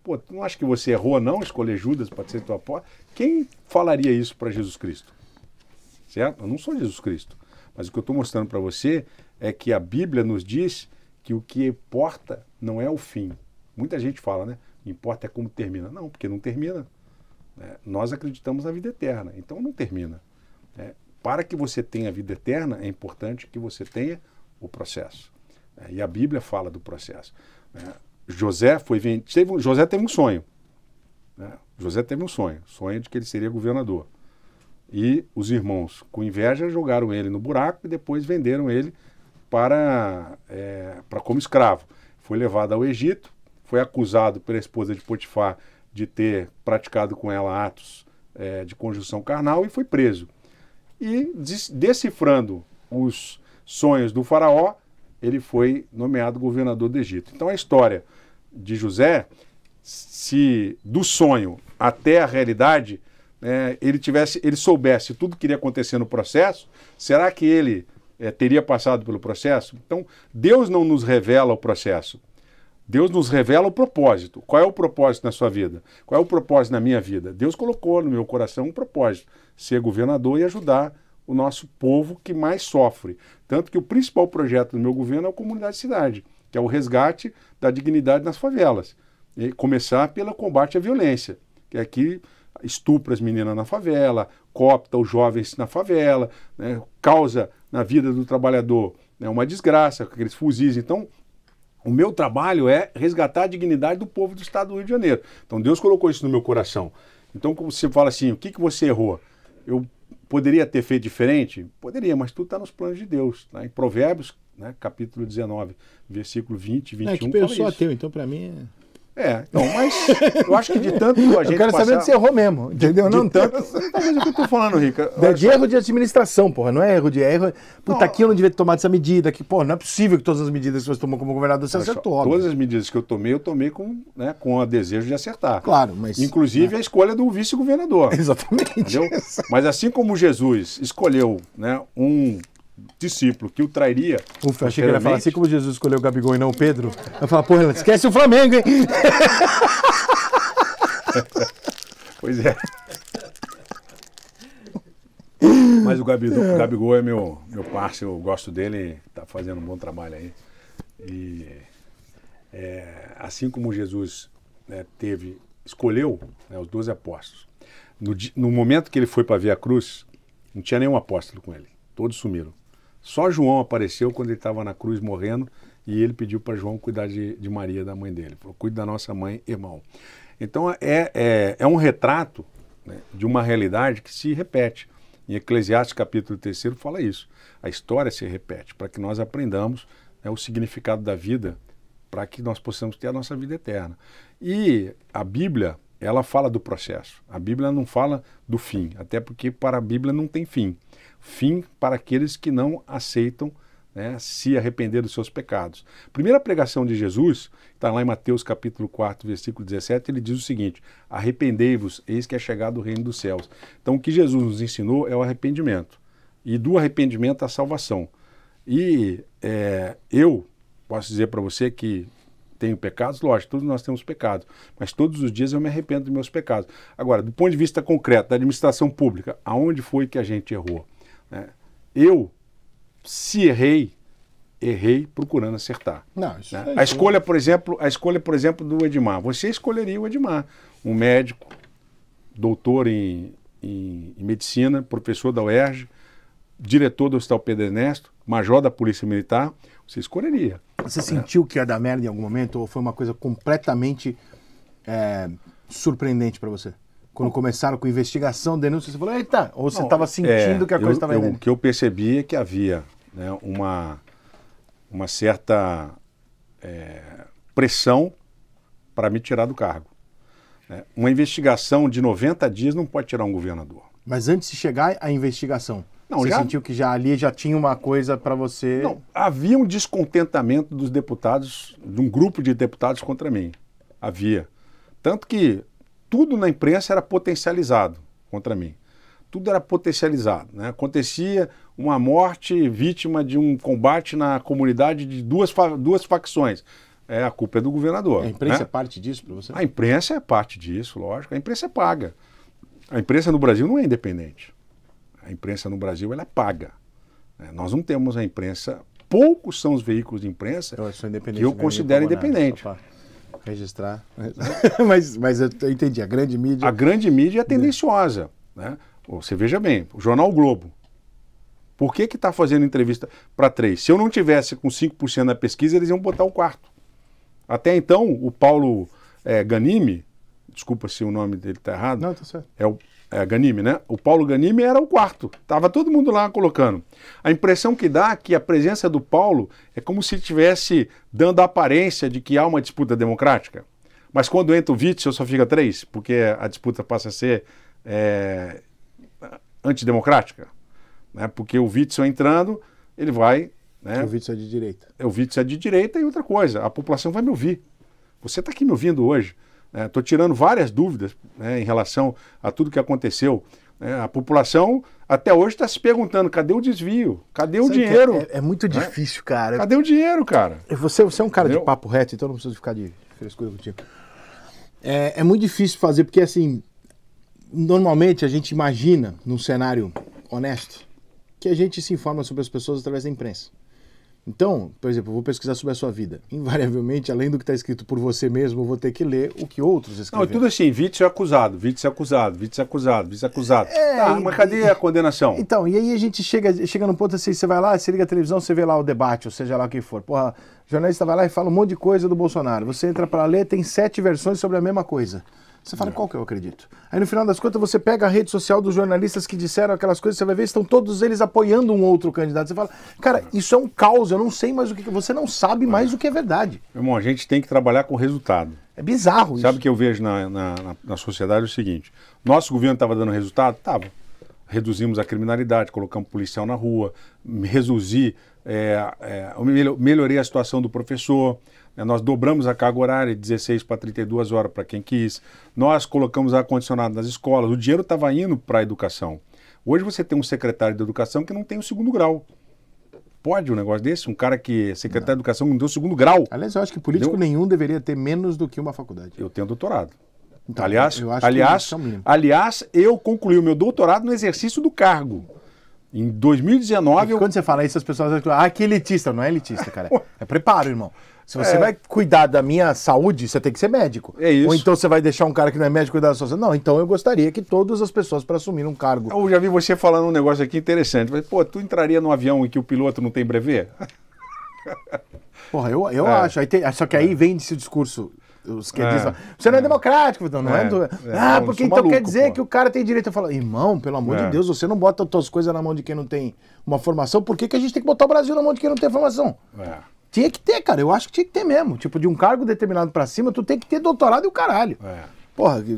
Pô, tu não acha que você errou não escolher Judas para ser teu apóstolo? Quem falaria isso para Jesus Cristo? Certo? Eu não sou Jesus Cristo. Mas o que eu estou mostrando para você é que a Bíblia nos diz que o que importa não é o fim. Muita gente fala, né? Importa é como termina. Não, porque não termina. né? Nós acreditamos na vida eterna, então não termina. né? para que você tenha vida eterna, é importante que você tenha o processo. É, e a Bíblia fala do processo. É, José foi teve, José teve um sonho. Né? José teve um sonho, sonho de que ele seria governador. E os irmãos, com inveja, jogaram ele no buraco e depois venderam ele para, é, para como escravo. Foi levado ao Egito, foi acusado pela esposa de Potifar de ter praticado com ela atos é, de conjunção carnal e foi preso. E decifrando os sonhos do faraó, ele foi nomeado governador do Egito. Então a história de José, se do sonho até a realidade, é, ele tivesse, ele soubesse tudo que iria acontecer no processo, será que ele é, teria passado pelo processo? Então Deus não nos revela o processo. Deus nos revela o propósito. Qual é o propósito na sua vida? Qual é o propósito na minha vida? Deus colocou no meu coração um propósito: ser governador e ajudar o nosso povo que mais sofre. Tanto que o principal projeto do meu governo é a Comunidade Cidade, que é o resgate da dignidade nas favelas. E começar pelo combate à violência, que é aqui estupra as meninas na favela, copta os jovens na favela, né, causa na vida do trabalhador né, uma desgraça, aqueles fuzis. Então, o meu trabalho é resgatar a dignidade do povo do estado do Rio de Janeiro. Então Deus colocou isso no meu coração. Então, como você fala assim, o que, que você errou? Eu poderia ter feito diferente? Poderia, mas tudo está nos planos de Deus. Né? Em Provérbios, né, capítulo 19, versículo 20 e 21. É que pessoa ateu, então para mim é. É, não, mas eu acho que de tanto a *laughs* gente. Eu quero passar... saber se você errou mesmo, entendeu? De não tanto. Mas é o que eu tô falando, Rica. É de erro de administração, porra. Não é erro de erro. Puta, não. aqui eu não devia ter tomado essa medida. Aqui, porra, não é possível que todas as medidas que você tomou como governador você acertou. Todas as medidas que eu tomei, eu tomei com, né, com o desejo de acertar. Claro, mas. Inclusive é. a escolha do vice-governador. *laughs* Exatamente. Entendeu? Mas assim como Jesus escolheu né, um discípulo que o trairia. Ufa, achei que ele ia falar assim como Jesus escolheu o Gabigol e não o Pedro. Eu falar, porra, esquece o Flamengo, hein? *laughs* pois é. Mas o Gabigol, o Gabigol é meu, meu parceiro, eu gosto dele, está fazendo um bom trabalho aí. E é, assim como Jesus né, teve, escolheu né, os 12 apóstolos, no, no momento que ele foi para ver a cruz, não tinha nenhum apóstolo com ele, todos sumiram. Só João apareceu quando ele estava na cruz morrendo e ele pediu para João cuidar de, de, Maria, da mãe dele. Falou, cuide da nossa mãe, irmão. Então é, é, é um retrato né, de uma realidade que se repete. Em Eclesiastes capítulo 3 fala isso. A história se repete para que nós aprendamos né, o significado da vida, para que nós possamos ter a nossa vida eterna. E a Bíblia, ela fala do processo. A Bíblia não fala do fim, até porque para a Bíblia não tem fim fim para aqueles que não aceitam né, se arrepender dos seus pecados. Primeira pregação de Jesus, está lá em Mateus capítulo 4, versículo 17, ele diz o seguinte: Arrependei-vos, eis que é chegado o reino dos céus. Então o que Jesus nos ensinou é o arrependimento. E do arrependimento a salvação. E é, eu posso dizer para você que tenho pecados, lógico, todos nós temos pecados, mas todos os dias eu me arrependo dos meus pecados. Agora, do ponto de vista concreto, da administração pública, aonde foi que a gente errou? Né? Eu, se errei, errei procurando acertar. Não, isso né? é a escolha, por exemplo, a escolha, por exemplo, do Edmar. Você escolheria o Edmar, um médico, doutor em, em, em medicina, professor da UERJ, diretor do Hospital Pedro Ernesto, major da Polícia Militar, você escolheria. Você sentiu que ia dar merda em algum momento ou foi uma coisa completamente é, surpreendente para você? Quando começaram com investigação, denúncia, você falou, eita, ou você estava sentindo é, que a coisa estava indo? O que eu percebi é que havia né, uma, uma certa é, pressão para me tirar do cargo. Né? Uma investigação de 90 dias não pode tirar um governador. Mas antes de chegar à investigação, não, você já... sentiu que já ali já tinha uma coisa para você. Não, havia um descontentamento dos deputados, de um grupo de deputados contra mim. Havia. Tanto que tudo na imprensa era potencializado contra mim. Tudo era potencializado. Né? Acontecia uma morte vítima de um combate na comunidade de duas, fa duas facções. É, a culpa é do governador. A imprensa né? é parte disso para você? A imprensa é parte disso, lógico. A imprensa é paga. A imprensa no Brasil não é independente. A imprensa no Brasil ela é paga. Né? Nós não temos a imprensa. Poucos são os veículos de imprensa eu que eu considero independente registrar. *laughs* mas, mas eu entendi, a grande mídia. A grande mídia é tendenciosa. Né? Você veja bem, o Jornal Globo. Por que está fazendo entrevista para três? Se eu não tivesse com 5% na pesquisa, eles iam botar o quarto. Até então, o Paulo é, Ganimi, desculpa se o nome dele está errado. Não, tá certo. É o é, Ganime, né? O Paulo Ganime era o quarto. Tava todo mundo lá colocando. A impressão que dá é que a presença do Paulo é como se estivesse dando a aparência de que há uma disputa democrática. Mas quando entra o Witzel só fica três, porque a disputa passa a ser é, antidemocrática. Né? Porque o Witzel entrando, ele vai. Né? O Witzel é de direita. O Witzel é de direita e outra coisa, a população vai me ouvir. Você está aqui me ouvindo hoje. Estou né? tirando várias dúvidas né, em relação a tudo que aconteceu. Né? A população até hoje está se perguntando: cadê o desvio? Cadê o dinheiro? É, é, muito né? difícil, cara. Cadê o dinheiro, cara? Você, você é um cara Entendeu? de papo reto, então não precisa ficar de frescura contigo. É, é muito difícil fazer, porque assim, normalmente a gente imagina, num cenário honesto, que a gente se informa sobre as pessoas através da imprensa. Então, por exemplo, eu vou pesquisar sobre a sua vida. Invariavelmente, além do que está escrito por você mesmo, eu vou ter que ler o que outros escreveram. Não, é tudo assim, Vítor é acusado, Vítor é acusado, Vítor é acusado, Vítor é acusado. É, tá, mas cadê a condenação? Então, e aí a gente chega, chega num ponto assim, você vai lá, você liga a televisão, você vê lá o debate, ou seja lá o que for. Porra, o jornalista vai lá e fala um monte de coisa do Bolsonaro. Você entra para ler, tem sete versões sobre a mesma coisa. Você fala, qual que eu acredito? Aí no final das contas você pega a rede social dos jornalistas que disseram aquelas coisas, você vai ver, estão todos eles apoiando um outro candidato. Você fala, cara, isso é um caos, eu não sei mais o que. Você não sabe mais o que é verdade. Meu irmão, a gente tem que trabalhar com resultado. É bizarro isso. Sabe o que eu vejo na, na, na, na sociedade? É o seguinte: nosso governo estava dando resultado? Estava. Reduzimos a criminalidade, colocamos policial na rua, reduzir, é, é, melhorei a situação do professor. Né, nós dobramos a carga horária de 16 para 32 horas para quem quis. Nós colocamos ar-condicionado nas escolas. O dinheiro estava indo para a educação. Hoje você tem um secretário de educação que não tem o segundo grau. Pode um negócio desse? Um cara que é secretário não. de educação não deu o segundo grau. Aliás, eu acho que político deu... nenhum deveria ter menos do que uma faculdade. Eu tenho doutorado. Então, aliás, eu aliás, é aliás, eu concluí o meu doutorado no exercício do cargo. Em 2019. Eu... Quando você fala isso, as pessoas acham ah, que elitista. Não é elitista, cara. *laughs* É preparo, irmão. Se você é. vai cuidar da minha saúde, você tem que ser médico. É isso. Ou então você vai deixar um cara que não é médico cuidar da sua saúde. Não, então eu gostaria que todas as pessoas para assumir um cargo. Eu já vi você falando um negócio aqui interessante. Mas, pô, tu entraria num avião em que o piloto não tem brevet? *laughs* Porra, eu, eu é. acho. Tem, só que aí vem esse discurso. Os que é. dizem, você não é, é. democrático, então não é. é do... É. Ah, porque então maluco, quer dizer pô. que o cara tem direito a falar, irmão, pelo amor de é. Deus, você não bota as tuas coisas na mão de quem não tem uma formação, por que, que a gente tem que botar o Brasil na mão de quem não tem formação? É. Tinha que ter, cara. Eu acho que tinha que ter mesmo. Tipo, de um cargo determinado para cima, tu tem que ter doutorado e o caralho. É. Porra, que,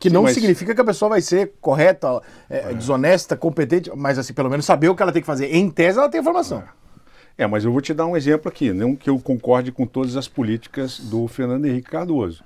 que Sim, não mas... significa que a pessoa vai ser correta, é, é. desonesta, competente, mas assim, pelo menos saber o que ela tem que fazer. Em tese, ela tem informação. É. é, mas eu vou te dar um exemplo aqui, não que eu concorde com todas as políticas do Fernando Henrique Cardoso.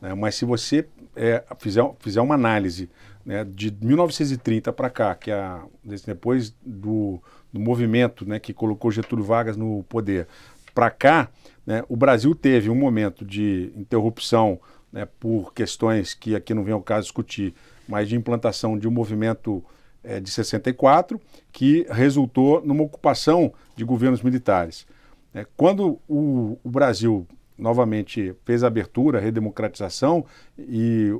Né? Mas se você é, fizer, fizer uma análise né, de 1930 para cá, que é depois do, do movimento né, que colocou Getúlio Vargas no poder, para cá, né, o Brasil teve um momento de interrupção né, por questões que aqui não vem ao caso discutir, mas de implantação de um movimento é, de 64 que resultou numa ocupação de governos militares. É, quando o, o Brasil novamente fez a abertura, a redemocratização e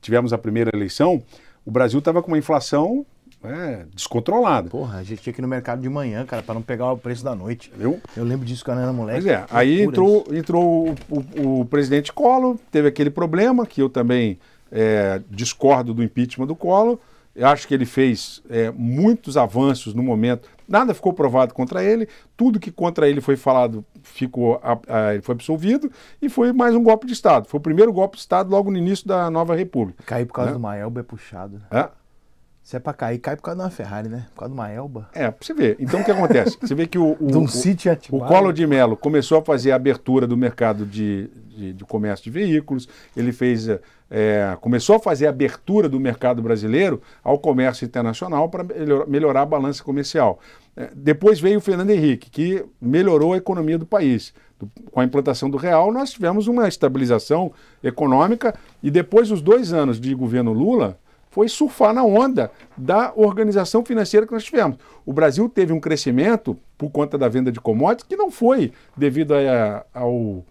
tivemos a primeira eleição, o Brasil estava com uma inflação é, descontrolada. Porra, a gente tinha que ir no mercado de manhã, cara, para não pegar o preço da noite. Eu, eu lembro disso quando eu era moleque. Pois é, aí entrou, entrou o, o, o, presidente Collor, teve aquele problema, que eu também é, discordo do impeachment do Collor. Eu acho que ele fez é, muitos avanços no momento. Nada ficou provado contra ele. Tudo que contra ele foi falado ficou, a, a, foi absolvido e foi mais um golpe de Estado. Foi o primeiro golpe de Estado logo no início da nova República. Cair por causa né? do Maelba é puxado. Né? É. Se é pra cair, cai por causa de uma Ferrari, né? Por causa de uma Elba. É, pra você ver. Então o que acontece? Você vê que o, *laughs* o, um o, o Collor de Mello começou a fazer a abertura do mercado de, de, de comércio de veículos, ele fez. É, começou a fazer a abertura do mercado brasileiro ao comércio internacional para melhor, melhorar a balança comercial. É, depois veio o Fernando Henrique, que melhorou a economia do país. Do, com a implantação do real, nós tivemos uma estabilização econômica e depois dos dois anos de governo Lula, foi surfar na onda da organização financeira que nós tivemos. O Brasil teve um crescimento por conta da venda de commodities que não foi devido a, ao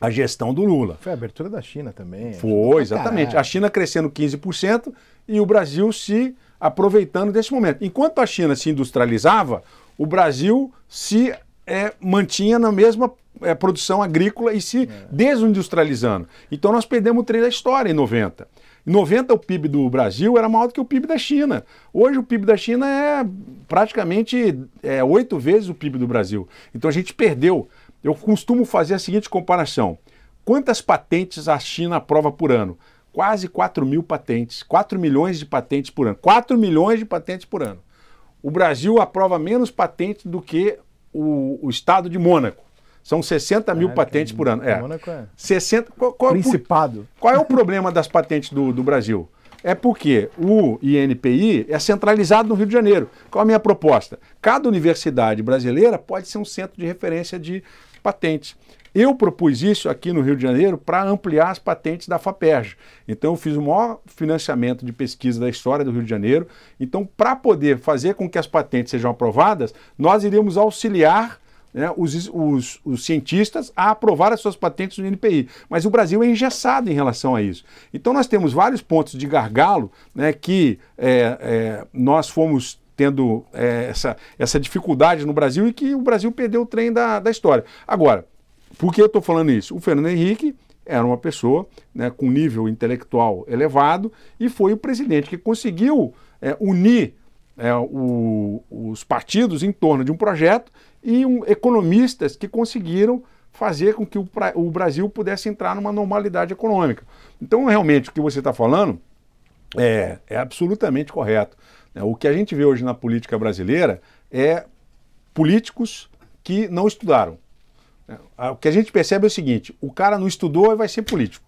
a gestão do Lula. Foi a abertura da China também. Foi, exatamente. A China crescendo 15% e o Brasil se aproveitando desse momento. Enquanto a China se industrializava, o Brasil se é, mantinha na mesma é, produção agrícola e se é. desindustrializando. Então nós perdemos o trem da história em 90. Em 90 o PIB do Brasil era maior do que o PIB da China. Hoje o PIB da China é praticamente é, oito vezes o PIB do Brasil. Então a gente perdeu. Eu costumo fazer a seguinte comparação. Quantas patentes a China aprova por ano? Quase 4 mil patentes, 4 milhões de patentes por ano. 4 milhões de patentes por ano. O Brasil aprova menos patentes do que o, o estado de Mônaco. São 60 mil patentes por ano. É. Mônaco é 60, qual, qual, Principado. Qual é o problema das patentes do, do Brasil? É porque o INPI é centralizado no Rio de Janeiro. Qual a minha proposta? Cada universidade brasileira pode ser um centro de referência de patentes. Eu propus isso aqui no Rio de Janeiro para ampliar as patentes da FAPERJ. Então, eu fiz o maior financiamento de pesquisa da história do Rio de Janeiro. Então, para poder fazer com que as patentes sejam aprovadas, nós iríamos auxiliar né, os, os, os, cientistas a aprovar as suas patentes no NPI. Mas o Brasil é engessado em relação a isso. Então, nós temos vários pontos de gargalo né, que é, é, nós fomos tendo é, essa, essa dificuldade no Brasil e que o Brasil perdeu o trem da, da história. Agora, por que eu estou falando isso? O Fernando Henrique era uma pessoa né, com nível intelectual elevado e foi o presidente que conseguiu é, unir é, o, os partidos em torno de um projeto e um, economistas que conseguiram fazer com que o, o, Brasil pudesse entrar numa normalidade econômica. Então, realmente, o que você está falando é, é absolutamente correto. Né? O que a gente vê hoje na política brasileira é políticos que não estudaram. É, o que a gente percebe é o seguinte: o cara não estudou e vai ser político.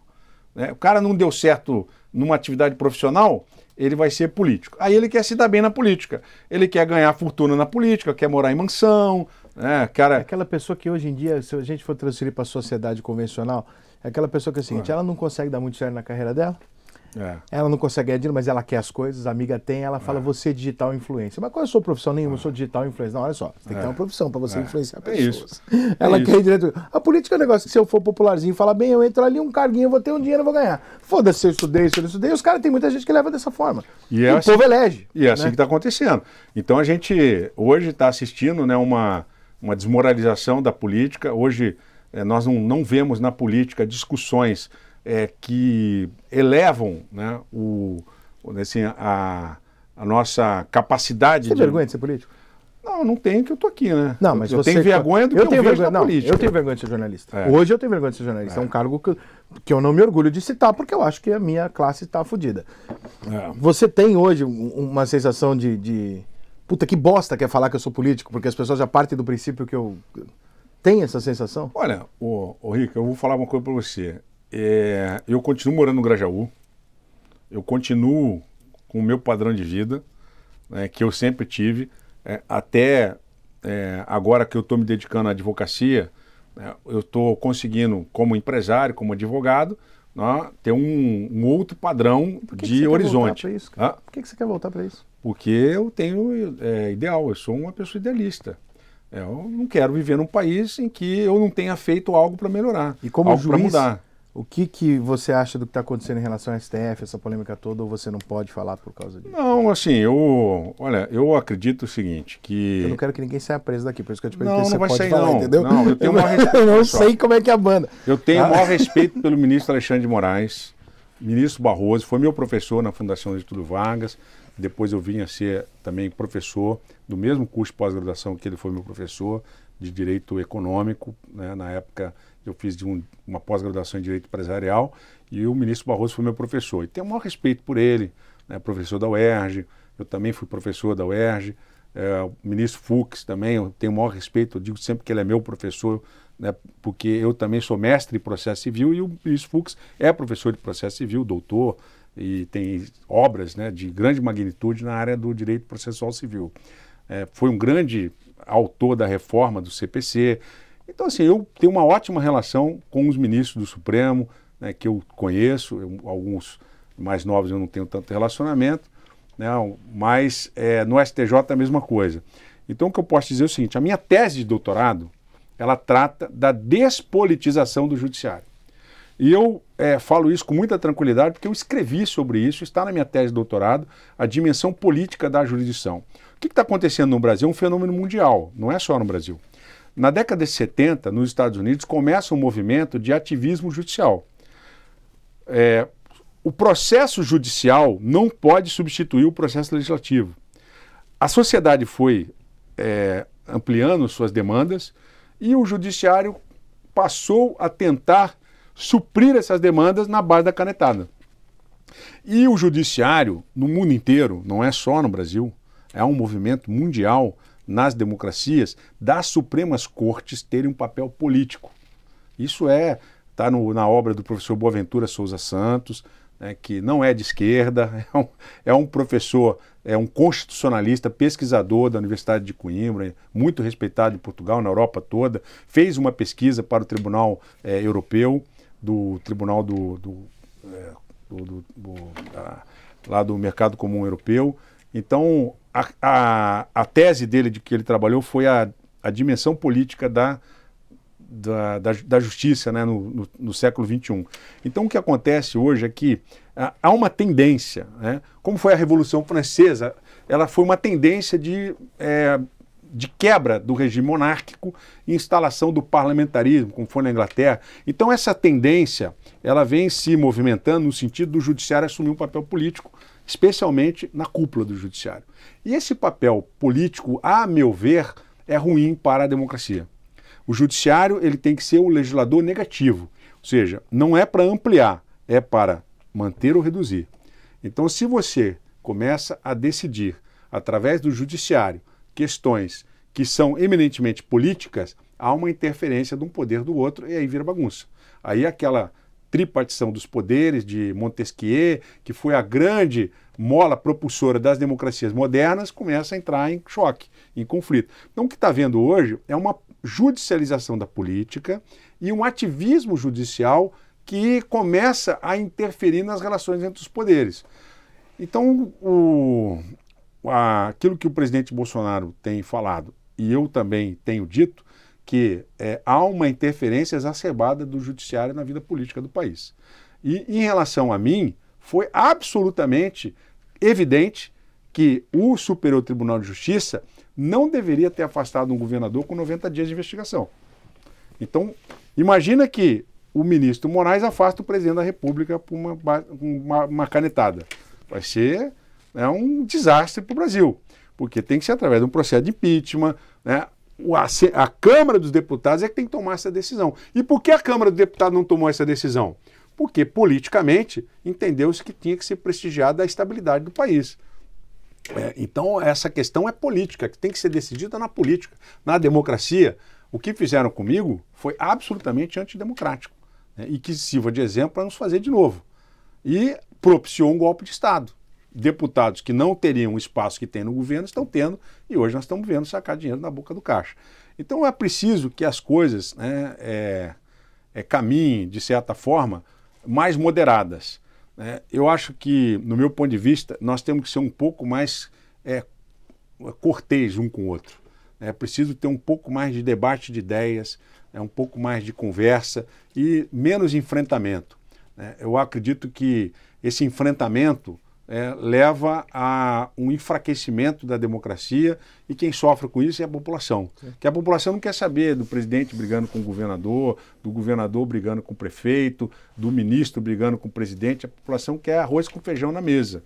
Né? O cara não deu certo numa atividade profissional, ele vai ser político. Aí ele quer se dar bem na política. Ele quer ganhar fortuna na política, quer morar em mansão. Né? Cara... É aquela pessoa que hoje em dia, se a gente for transferir para a sociedade convencional, é aquela pessoa que é o seguinte: ah. ela não consegue dar muito certo na carreira dela é. Ela não consegue ganhar dinheiro, mas ela quer as coisas, a amiga tem, ela fala, é. você é digital influência. Mas qual é a sua profissão? Nenhuma, eu sou digital influência. Não, olha só, você tem que ter uma é. profissão para você é. influenciar pessoas. *laughs* É ela quer direito. A política é um negócio que se eu for popularzinho e falar bem, eu entro ali um carguinho, eu vou ter um dinheiro, eu vou ganhar. Foda-se se eu estudei, se eu não estudei. Os caras, tem muita gente que leva dessa forma. E, é o assim, povo elege. E é assim né? que está acontecendo. Então a gente hoje está assistindo né, uma, uma desmoralização da política. Hoje nós não, não vemos na política discussões é, que elevam né, o, assim, a, a nossa capacidade. Você tem de... vergonha de ser político? Não, não tenho que eu tô aqui, né? Não, mas eu você... tenho vergonha do eu que tenho eu vergonha, não, política. Eu tenho vergonha de ser jornalista. É. Hoje eu tenho vergonha de ser jornalista. É, é um cargo que, que eu não me orgulho de citar, porque eu acho que a minha classe está fodida. É. Você tem hoje uma sensação de, de... Puta, que bosta quer falar que eu sou político, porque as pessoas já partem do princípio que eu... Tem essa sensação? Olha, ô, ô Rica, eu vou falar uma coisa para você. É, eu continuo morando no Grajaú, eu continuo com o meu padrão de vida, né, que eu sempre tive, é, até é, agora que eu estou me dedicando à advocacia, né, eu estou conseguindo, como empresário, como advogado, né, ter um, um, outro padrão que de que horizonte. Isso, Por que, que, você quer voltar para isso? Porque eu tenho é, ideal, eu sou uma pessoa idealista. Eu não quero viver num país em que eu não tenha feito algo para melhorar, e como algo para mudar. O que, que você acha do que está acontecendo em relação ao STF, essa polêmica toda, ou você não pode falar por causa disso? Não, assim, eu. Olha, eu acredito o seguinte, que. Eu não quero que ninguém saia preso daqui, por isso que eu te perguntei não, se não você pode sair, falar, não. entendeu? Não, eu tenho *laughs* eu, respeito, eu não sei como é que é a banda. Eu tenho o ah. maior *laughs* respeito pelo ministro Alexandre de Moraes, ministro Barroso, foi meu professor na Fundação Getúlio Vargas. Depois eu vim a ser também professor do mesmo curso de pós-graduação que ele foi meu professor de Direito Econômico, né, na época eu fiz um, uma pós-graduação em Direito Empresarial e o ministro Barroso foi meu professor. E tenho o maior respeito por ele, né, professor da UERJ, eu também fui professor da UERJ, é, o ministro Fux também, eu tenho o maior respeito, eu digo sempre que ele é meu professor, né, porque eu também sou mestre em processo civil e o ministro Fux é professor de processo civil, doutor, e tem obras né, de grande magnitude na área do direito processual civil. É, foi um grande autor da reforma do CPC, então, assim, eu tenho uma ótima relação com os ministros do Supremo, né, que eu conheço, eu, alguns mais novos eu não tenho tanto relacionamento, né, mas é, no STJ é a mesma coisa. Então, o que eu posso dizer é o seguinte: a minha tese de doutorado ela trata da despolitização do judiciário. E eu é, falo isso com muita tranquilidade porque eu escrevi sobre isso, está na minha tese de doutorado, a dimensão política da jurisdição. O que está acontecendo no Brasil é um fenômeno mundial, não é só no Brasil. Na década de 70, nos Estados Unidos, começa um movimento de ativismo judicial. É, o processo judicial não pode substituir o processo legislativo. A sociedade foi é, ampliando suas demandas e o judiciário passou a tentar suprir essas demandas na base da canetada. E o judiciário, no mundo inteiro, não é só no Brasil, é um movimento mundial nas democracias das Supremas Cortes terem um papel político. Isso é está na obra do professor Boaventura Souza Santos, né, que não é de esquerda, *laughs* é um, é um, professor, é um constitucionalista, pesquisador da Universidade de Coimbra, muito respeitado em Portugal, na Europa toda, fez uma pesquisa para o Tribunal é, Europeu do Tribunal do, do, é, do, do da, lá do Mercado Comum Europeu. Então, a, a, a, tese dele de que ele trabalhou foi a, a dimensão política da, da, da, da justiça né, no, no, no, século XXI. Então, o que acontece hoje é que ah, há uma tendência, né, como foi a Revolução Francesa, ela foi uma tendência de é, de quebra do regime monárquico e instalação do parlamentarismo, como foi na Inglaterra. Então essa tendência, ela vem se movimentando no sentido do judiciário assumir um papel político, especialmente na cúpula do judiciário. E esse papel político, a meu ver, é ruim para a democracia. O judiciário, ele tem que ser um legislador negativo, ou seja, não é para ampliar, é para manter ou reduzir. Então se você começa a decidir através do judiciário questões que são eminentemente políticas, há uma interferência de um poder do outro e aí vira bagunça. Aí aquela tripartição dos poderes de Montesquieu, que foi a grande mola propulsora das democracias modernas, começa a entrar em choque, em conflito. Então o que está vendo hoje é uma judicialização da política e um ativismo judicial que começa a interferir nas relações entre os poderes. Então, o, aquilo que o presidente Bolsonaro tem falado, e eu também tenho dito, que é, há uma interferência exacerbada do judiciário na vida política do país. E em relação a mim, foi absolutamente evidente que o Superior Tribunal de Justiça não deveria ter afastado um governador com 90 dias de investigação. Então, imagina que o ministro Moraes afasta o presidente da República por uma, uma, uma canetada. Vai ser é um desastre para o Brasil, porque tem que ser através de um processo de impeachment, né? A, Câmara dos Deputados é que tem que tomar essa decisão. E por que a Câmara dos Deputados não tomou essa decisão? Porque politicamente entendeu-se que tinha que ser prestigiada a estabilidade do país. É, então, essa questão é política, que tem que ser decidida na política. Na democracia, o que fizeram comigo foi absolutamente antidemocrático né, e que sirva de exemplo para nos fazer de novo. E propiciou um golpe de Estado deputados que não teriam o espaço que tem no governo estão tendo e hoje nós estamos vendo sacar dinheiro na boca do caixa. Então é preciso que as coisas né, é, é, caminhem, de certa forma, mais moderadas. Né? Eu acho que, no meu ponto de vista, nós temos que ser um pouco mais é, cortês um com o outro. É preciso ter um pouco mais de debate de ideias, é um pouco mais de conversa e menos enfrentamento. Né? Eu acredito que esse enfrentamento é, leva a um enfraquecimento da democracia e quem sofre com isso é a população. Sim. Que a população não quer saber do presidente brigando com o governador, do governador brigando com o prefeito, do ministro brigando com o presidente. A população quer arroz com feijão na mesa.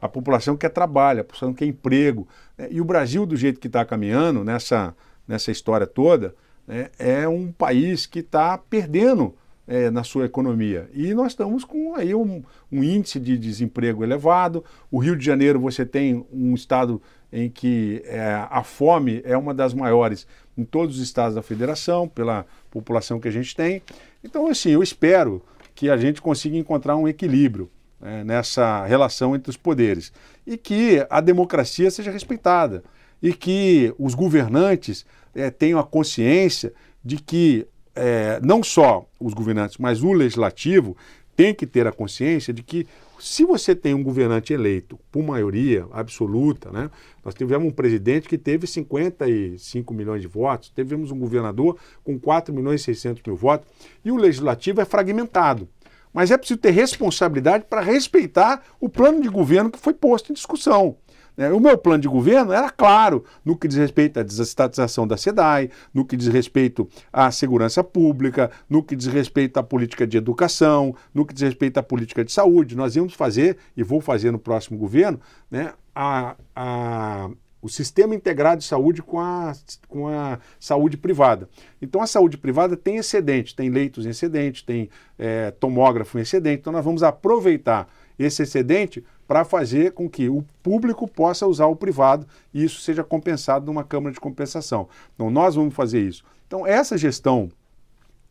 A população quer trabalho, a população quer emprego. Né? E o Brasil, do jeito que está caminhando nessa, nessa história toda, né, é um país que está perdendo é, na sua economia. E nós estamos com aí um, um, índice de desemprego elevado. O Rio de Janeiro você tem um estado em que é, a fome é uma das maiores em todos os estados da federação, pela população que a gente tem. Então, assim, eu espero que a gente consiga encontrar um equilíbrio é, nessa relação entre os poderes e que a democracia seja respeitada e que os governantes é, tenham a consciência de que é, não só os governantes, mas o legislativo tem que ter a consciência de que se você tem um governante eleito por maioria absoluta, né? nós tivemos um presidente que teve 55 milhões de votos, tivemos um governador com 4 milhões e 600 mil votos, e o legislativo é fragmentado. Mas é preciso ter responsabilidade para respeitar o plano de governo que foi posto em discussão. Né? O meu plano de governo era claro no que diz respeito à desestatização da SEDAI, no que diz respeito à segurança pública, no que diz respeito à política de educação, no que diz respeito à política de saúde. Nós íamos fazer, e vou fazer no próximo governo, né, a, a, o sistema integrado de saúde com a, com a saúde privada. Então, a saúde privada tem excedente, tem leitos em excedente, tem é, tomógrafo em excedente. Então, nós vamos aproveitar esse excedente para fazer com que o público possa usar o privado e isso seja compensado numa Câmara de Compensação. Então, nós vamos fazer isso. Então, essa gestão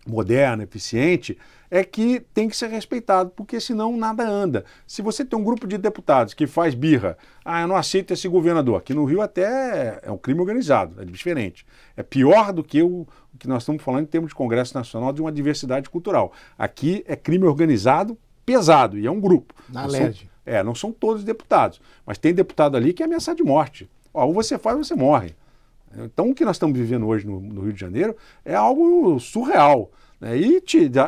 moderna, eficiente, é que tem que ser respeitado, porque senão nada anda. Se você tem um grupo de deputados que faz birra, ah, eu não aceito esse governador, aqui no Rio até é um crime organizado, é diferente. É pior do que o, o que nós estamos falando em termos de Congresso Nacional de uma diversidade cultural. Aqui é crime organizado pesado, e é um grupo. Na LERJ. É, não são todos deputados, mas tem deputado ali que é ameaçado de morte. Ó, ou você faz ou você morre. Então, o que nós estamos vivendo hoje no, no Rio de Janeiro é algo surreal. Né? E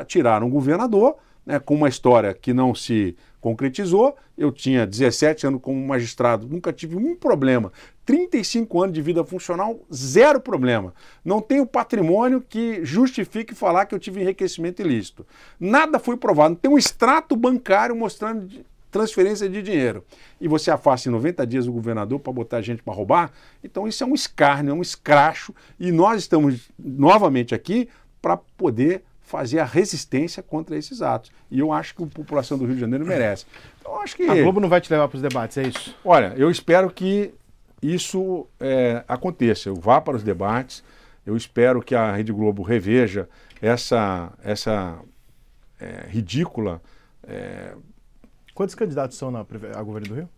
tiraram um governador né, com uma história que não se concretizou. Eu tinha 17 anos como magistrado, nunca tive um problema. 35 anos de vida funcional, zero problema. Não tenho patrimônio que justifique falar que eu tive enriquecimento ilícito. Nada foi provado. Não tem um extrato bancário mostrando transferência de dinheiro. E você afasta em 90 dias o governador para botar gente para roubar. Então isso é um escárnio, é um escracho. E nós estamos novamente aqui para poder fazer a resistência contra esses atos. E eu acho que a população do Rio de Janeiro merece. Então, acho que... A Globo não vai te levar para os debates, é isso? Olha, eu espero que isso é, aconteça. Eu vá para os debates. Eu espero que a Rede Globo reveja essa, essa é, ridícula é, Quantos candidatos são na, a governo do Rio?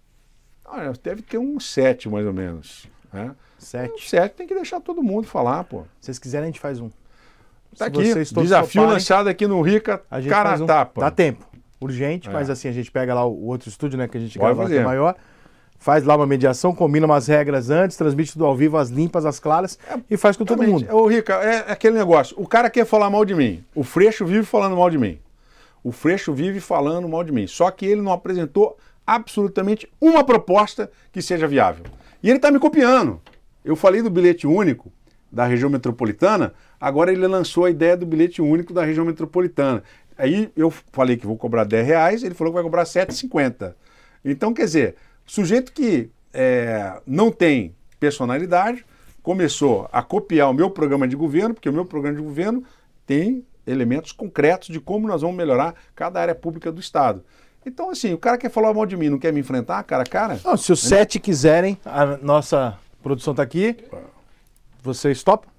Ah, deve ter uns sete, mais ou menos. Né? Sete? Um sete tem que deixar todo mundo falar, pô. Se vocês quiserem, a gente faz um. Tá aqui, desafio toparem, lançado aqui no Rica, a gente cara um, tapa. Dá tempo, urgente, é. mas assim, a gente pega lá o, outro estúdio, né, que a gente grava aqui maior, faz lá uma mediação, combina umas regras antes, transmite tudo ao vivo, as limpas, as claras, é, e faz com todo mundo. Ô, Rica, é aquele negócio, o cara quer falar mal de mim, o Freixo vive falando mal de mim. O Freixo vive falando mal de mim. Só que ele não apresentou absolutamente uma proposta que seja viável. E ele está me copiando. Eu falei do bilhete único da região metropolitana, agora ele lançou a ideia do bilhete único da região metropolitana. Aí eu falei que vou cobrar 10 reais, ele falou que vai cobrar 7,50. Então, quer dizer, sujeito que é, não tem personalidade começou a copiar o meu programa de governo, porque o meu programa de governo tem elementos concretos de como nós vamos melhorar cada área pública do Estado. Então, assim, o cara quer falar mal de mim, não quer me enfrentar cara a cara? Não, se os sete quiserem, a nossa produção está aqui, vocês topam?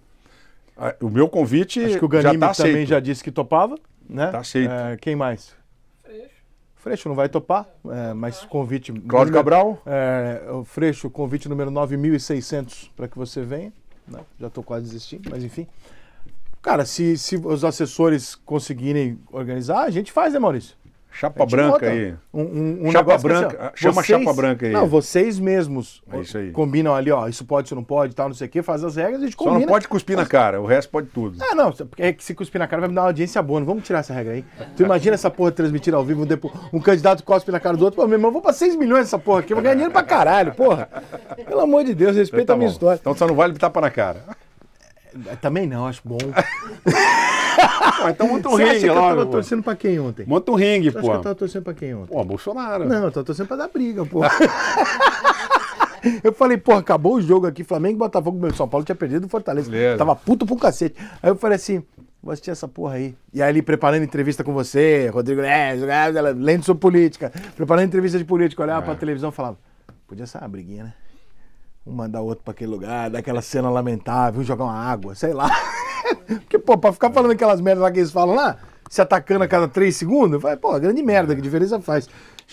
O meu convite Acho que o Ganime já tá também aceito. já disse que topava, né? Tá aceito. É, quem mais? Freixo. Freixo não vai topar, é, mas convite... Cláudio Cabral? É, o Freixo, convite número 9.600 para que você venha. Né? Já estou quase desistindo, mas enfim. Cara, se, se os assessores conseguirem organizar, a gente faz, né, Maurício? Chapa branca aí. Um, um, um chapa branca. Assim, chama vocês, chapa branca aí. Não, vocês mesmos é combinam ali, ó, isso pode, isso não pode, tal, não sei o quê, faz as regras, a gente combina. Só não pode cuspir na cara, o resto pode tudo. Ah, não, é que se cuspir na cara vai me dar uma audiência boa, não vamos tirar essa regra aí. Tu imagina essa porra transmitir ao vivo, um, um candidato cospe na cara do outro, pô, meu irmão, vou pra 6 milhões essa porra aqui, eu vou ganhar dinheiro pra caralho, porra. Pelo amor de Deus, respeita então, tá a minha bom. história. Então só não vale tapa na cara. Também não, acho bom. pô, então monta um ringue logo. Eu tava torcendo pra quem ontem? Monta um ringue, pô. Acho que eu tava torcendo pra quem ontem? Pô, Bolsonaro. Não, eu tava torcendo pra dar briga, pô. *laughs* eu falei, pô, acabou o jogo aqui, Flamengo e Botafogo, meu São Paulo tinha perdido o Fortaleza. Beleza. Tava puto pro cacete. Aí eu falei assim, vou assistir essa porra aí. E aí ele preparando entrevista com você, Rodrigo Neves, lendo sobre política, preparando entrevista de política, olhava é. pra televisão e falava, podia ser uma briguinha, né? Um mandar outro para aquele lugar, daquela cena lamentável, jogar uma água, sei lá. *laughs* Porque, pô, pra ficar falando aquelas merdas lá que eles falam lá, se atacando a cada três segundos, vai, pô, grande merda, que diferença faz.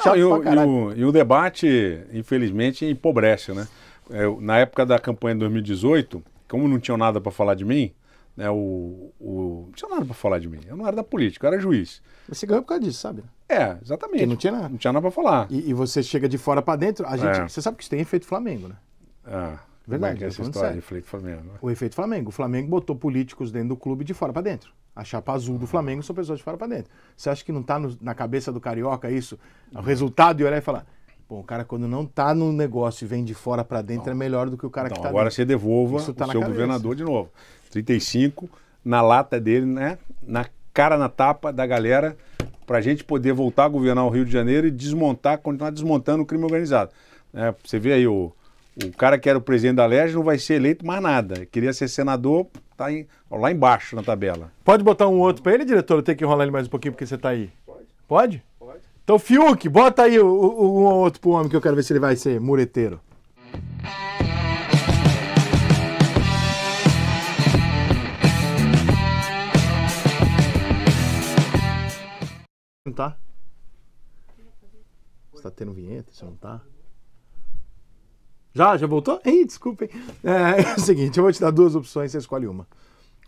Não, e, o, e, o, e, o, debate, infelizmente, empobrece, né? É, na época da campanha de 2018, como não tinham nada para falar de mim, né, o, o, não tinha nada para falar de mim. Eu não era da política, eu era juiz. Você ganhou por causa disso, sabe? É, exatamente. Porque não tinha nada. Não tinha nada para falar. E, e, você chega de fora para dentro, a gente, é. você sabe que isso tem efeito Flamengo, né? Ah, Verdade. Como é que é essa história sério. de efeito Flamengo? O efeito Flamengo. O Flamengo botou políticos dentro do clube de fora para dentro. A chapa azul do Flamengo são pessoas de fora para dentro. Você acha que não está na cabeça do carioca isso? O resultado de olhar e falar. Bom, o cara quando não tá no negócio e vem de fora para dentro é melhor do que o cara Então, que tá agora dentro. você devolva Isso tá o seu cabeça. governador de novo. 35 na lata dele, né? Na cara na tapa da galera, pra gente poder voltar a governar o Rio de Janeiro e desmontar, continuar desmontando o crime organizado. É, você vê aí, o, o cara que era o presidente da LERJ não vai ser eleito mais nada. Queria ser senador, tá em- lá embaixo na tabela. Pode botar um outro para ele, diretor? Eu tenho que enrolar ele mais um pouquinho porque você tá aí. Pode? Pode. Então, Fiuk, bota aí o, o- um outro pro homem que eu quero ver se ele vai ser mureteiro. Não tá? Você tá tendo vinheta? Você não tá? Já? Já voltou? Ih, desculpem. É, *laughs* é o seguinte, eu vou te dar duas opções, você escolhe uma.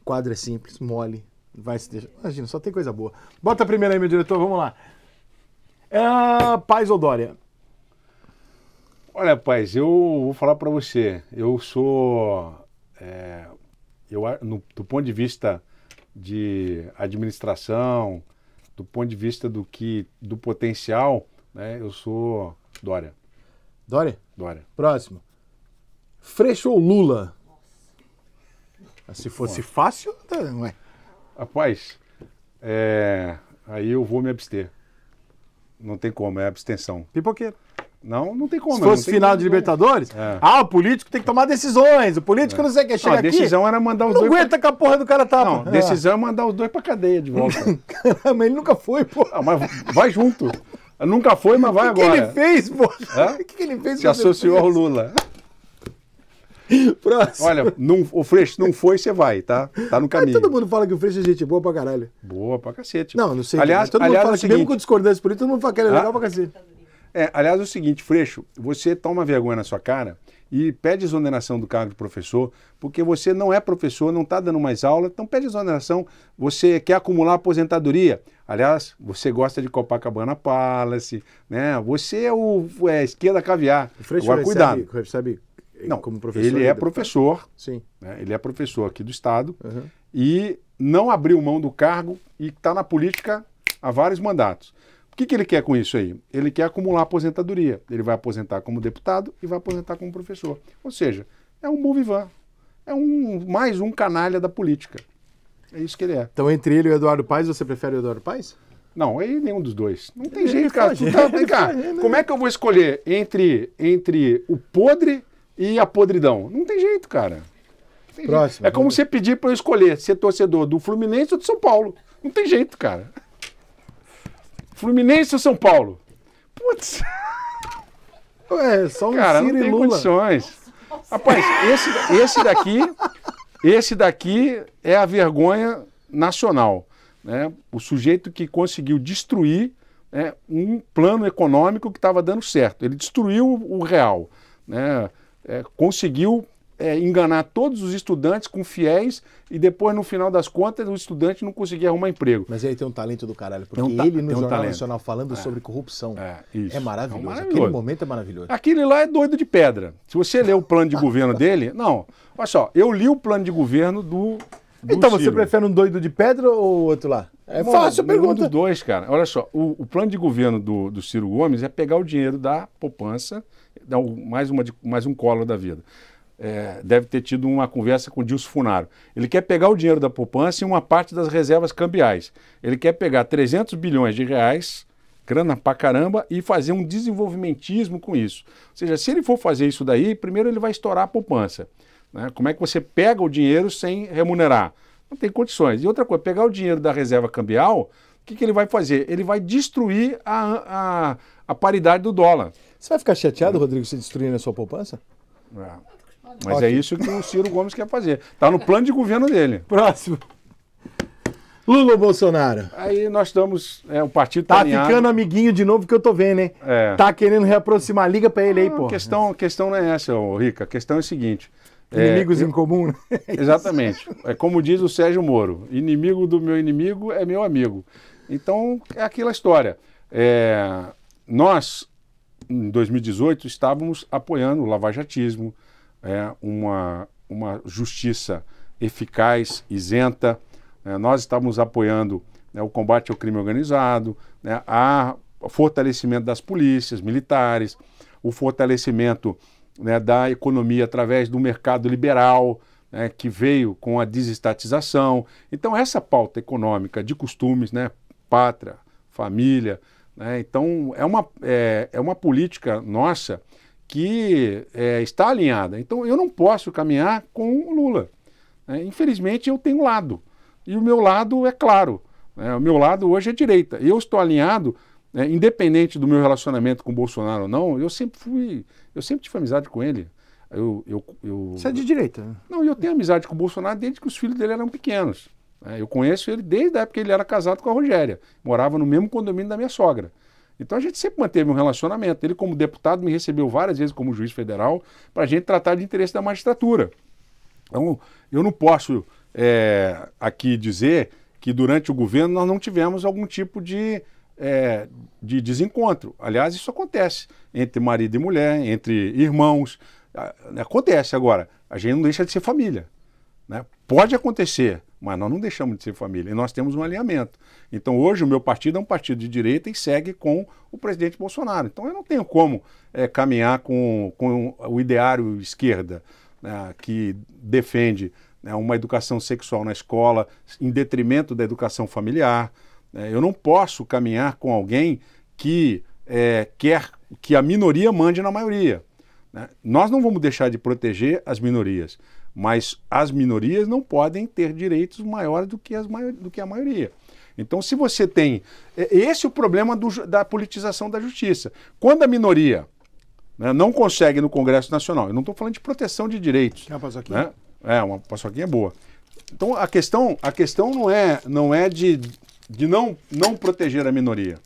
O quadro é simples, mole, vai se deixar. Imagina, só tem coisa boa. Bota a primeira aí, meu diretor, vamos lá. É, Paz ou Dória? Olha, rapaz, eu vou falar pra você. Eu sou, é, eu, no- do ponto de vista de administração, do ponto de vista do que, do potencial, né, eu sou Dória, Dória? Dória. Próximo. Freixo ou Lula? Se fosse fácil, tá, não é? Rapaz, é, aí eu vou me abster. Não tem como, é abstenção. Pipoqueiro. Não, não tem como. Se não fosse final de Libertadores, É. ah, o político tem que tomar decisões. O político não sei o que. Não, Chega a decisão era mandar os aqui, não dois. aguenta que a porra do cara Pra... tapa. Não, decisão é mandar os dois pra cadeia de volta. Ah, *laughs* mas ele nunca foi, pô. Ah, mas vai junto. Nunca foi, mas vai O que agora. ele fez, pô? O que, que ele fez? Se associou ao fez? Lula. Próximo. Olha, não, o Freixo não foi, você vai, tá? Tá no Aí caminho. todo mundo fala que o Freixo é gente boa pra caralho. Boa pra cacete. Não, não sei. Aliás, todo aliás mundo fala é o que mesmo seguinte, com discordância política, todo mundo fala que ele é Ah? legal pra cacete. É, aliás, é o seguinte, Freixo, você toma vergonha na sua cara e pede exoneração do cargo de professor, porque você não é professor, não está dando mais aula, então pede exoneração. Você quer acumular aposentadoria. Aliás, você gosta de Copacabana Palace, né? Você é o é, esquerda caviar. O Freixo Agora, recebe, cuidado. recebe Não, como professor. ele é professor, Sim. né? ele é professor aqui do Estado, Uhum. e não abriu mão do cargo e está na política há vários mandatos. O que, que ele quer com isso aí? Ele quer acumular aposentadoria. Ele vai aposentar como deputado e vai aposentar como professor. Ou seja, é um movivan. É um, mais um canalha da política. É isso que ele é. Então, entre ele e o Eduardo Paes, você prefere o Eduardo Paes? Não, aí nenhum dos dois. Não tem Ele jeito, cara. foge, tá- vem cá. foge, né? Como é que eu vou escolher entre, entre o podre e a podridão? Não tem jeito, cara. Tem Próximo. jeito. É como você pedir para eu escolher ser torcedor do Fluminense ou do São Paulo. Não tem jeito, cara. Fluminense ou São Paulo? Putz, *laughs* Ué, só um cara, não Ciro e tem Lula. condições. Rapaz, esse, esse daqui, esse daqui é a vergonha nacional. Né? O sujeito que conseguiu destruir né, um plano econômico que estava dando certo. Ele destruiu o real. Né? É, conseguiu é, enganar todos os estudantes com fiéis e depois, no final das contas, o estudante não conseguia arrumar emprego. Mas ele tem um talento do caralho, porque um ta- ele no um Jornal talento. Nacional falando sobre corrupção É, isso. é maravilhoso. É maravilhoso. Aquele momento é maravilhoso. Aquele lá é doido de pedra. Se você ler o plano de *laughs* governo dele, não. Olha só, eu li o plano de governo do. do Então, você Ciro. prefere um doido de pedra ou outro lá? É Bom, fácil a pergunta. dos dois, cara. Olha só, o, o plano de governo do, do Ciro Gomes é pegar o dinheiro da poupança, dar mais, uma de- mais um colo da vida. É, deve ter tido uma conversa com o Dilson Funaro. Ele quer pegar o dinheiro da poupança e uma parte das reservas cambiais. Ele quer pegar 300 bilhões de reais, grana pra caramba, e fazer um desenvolvimentismo com isso. Ou seja, se ele for fazer isso daí, primeiro ele vai estourar a poupança. né? Como é que você pega o dinheiro sem remunerar? Não tem condições. E outra coisa, pegar o dinheiro da reserva cambial, o que, que ele vai fazer? Ele vai destruir a, a, a paridade do dólar. Você vai ficar chateado, Rodrigo, se destruir a sua poupança? É. Mas é isso que o Ciro Gomes quer fazer. Está no plano de governo dele. *laughs* Próximo. Lula ou Bolsonaro? Aí nós estamos. É, o partido Tá alinhado. ficando amiguinho de novo que eu tô vendo, hein? É. Tá querendo reaproximar. Liga pra ele aí, Não, pô. a questão, a questão não é essa, ô, Rica. A questão é a seguinte. é, Inimigos em comum. né? *laughs* Exatamente. É como diz o Sérgio Moro: inimigo do meu inimigo é meu amigo. Então, é aquela história. É, nós, em 2018, estávamos apoiando o lavajatismo, é, uma, uma justiça eficaz, isenta, né? nós estávamos apoiando né, o combate ao crime organizado, né, a fortalecimento das polícias militares, o fortalecimento né, da economia através do mercado liberal, né, que veio com a desestatização. Então, essa pauta econômica de costumes, né, pátria, família, né, então é uma, é, é uma política nossa que é, está alinhada. Então, eu não posso caminhar com o Lula. Né? Infelizmente, eu tenho lado. E o meu lado é claro. Né? O meu lado hoje é direita. Eu estou alinhado, né, independente do meu relacionamento com o Bolsonaro ou não, eu sempre fui, eu sempre tive amizade com ele. Eu, eu, eu, Você é de direita? Né? Não, eu tenho amizade com o Bolsonaro desde que os filhos dele eram pequenos. Eu conheço ele desde a época que ele era casado com a Rogéria. Morava no mesmo condomínio da minha sogra. Então a gente sempre manteve um relacionamento. Ele, como deputado, me recebeu várias vezes como juiz federal para a gente tratar de interesse da magistratura. Então, eu não posso é, aqui dizer que durante o governo nós não tivemos algum tipo de, é, de desencontro. Aliás, isso acontece entre marido e mulher, entre irmãos. Acontece agora. A gente não deixa de ser família. Né? Pode acontecer, mas nós não deixamos de ser família e nós temos um alinhamento. Então hoje o meu partido é um partido de direita e segue com o presidente Bolsonaro. Então eu não tenho como é, caminhar com, com o ideário esquerda né, que defende né, uma educação sexual na escola em detrimento da educação familiar. Né? Eu não posso caminhar com alguém que é, quer que a minoria mande na maioria. Né? Nós não vamos deixar de proteger as minorias, mas as minorias não podem ter direitos maiores do que, as do que a maioria. Então, se você tem. É, esse é o problema do, da politização da justiça. Quando a minoria né, não consegue no Congresso Nacional, eu não estou falando de proteção de direitos. Quer uma paçoquinha? Né? É, uma paçoquinha boa. Então, a questão, a questão não é, não é de, de não, não proteger a minoria.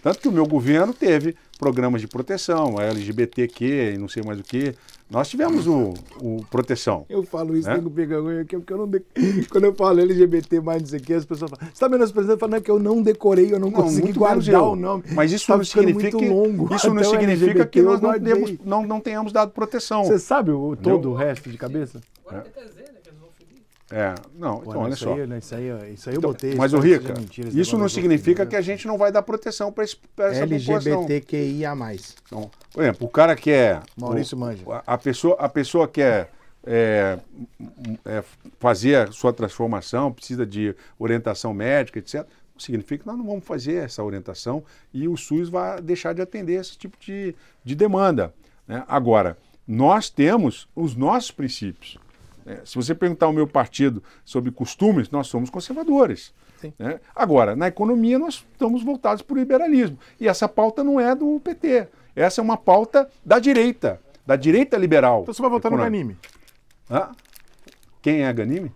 Tanto que o meu governo teve programas de proteção, LGBTQ e não sei mais o que. Nós tivemos o, o proteção. Eu falo isso, né? nego pega aqui, porque eu não de... quando eu falo LGBT mais não sei o que, as pessoas falam, você está menosprezando? Eu falo, não, é que eu não decorei, eu não, não consegui guardar o nome. Mas isso tá não significa que, longo. Isso não significa que nós não, demos, não, não tenhamos dado proteção. Você sabe o, todo o resto de cabeça? É. É, não, Pô, então olha só. Aí, isso, aí, isso aí eu então, botei. Mas, o Rica, isso não significa que a gente não vai dar proteção para essa LGBTQIA+. Então, por exemplo, o cara que é... Maurício o, Manja. A pessoa, a pessoa quer é, é, fazer a sua transformação, precisa de orientação médica, etc., significa que nós não vamos fazer essa orientação e o SUS vai deixar de atender esse tipo de, de demanda. Né? Agora, nós temos os nossos princípios. É, se você perguntar ao meu partido sobre costumes, nós somos conservadores. Né? Agora, na economia, nós estamos voltados para o liberalismo. E essa pauta não é do PT. Essa é uma pauta da direita, da direita liberal. Então você vai votar econômica. no Ganime? Hã? Quem é Ganime?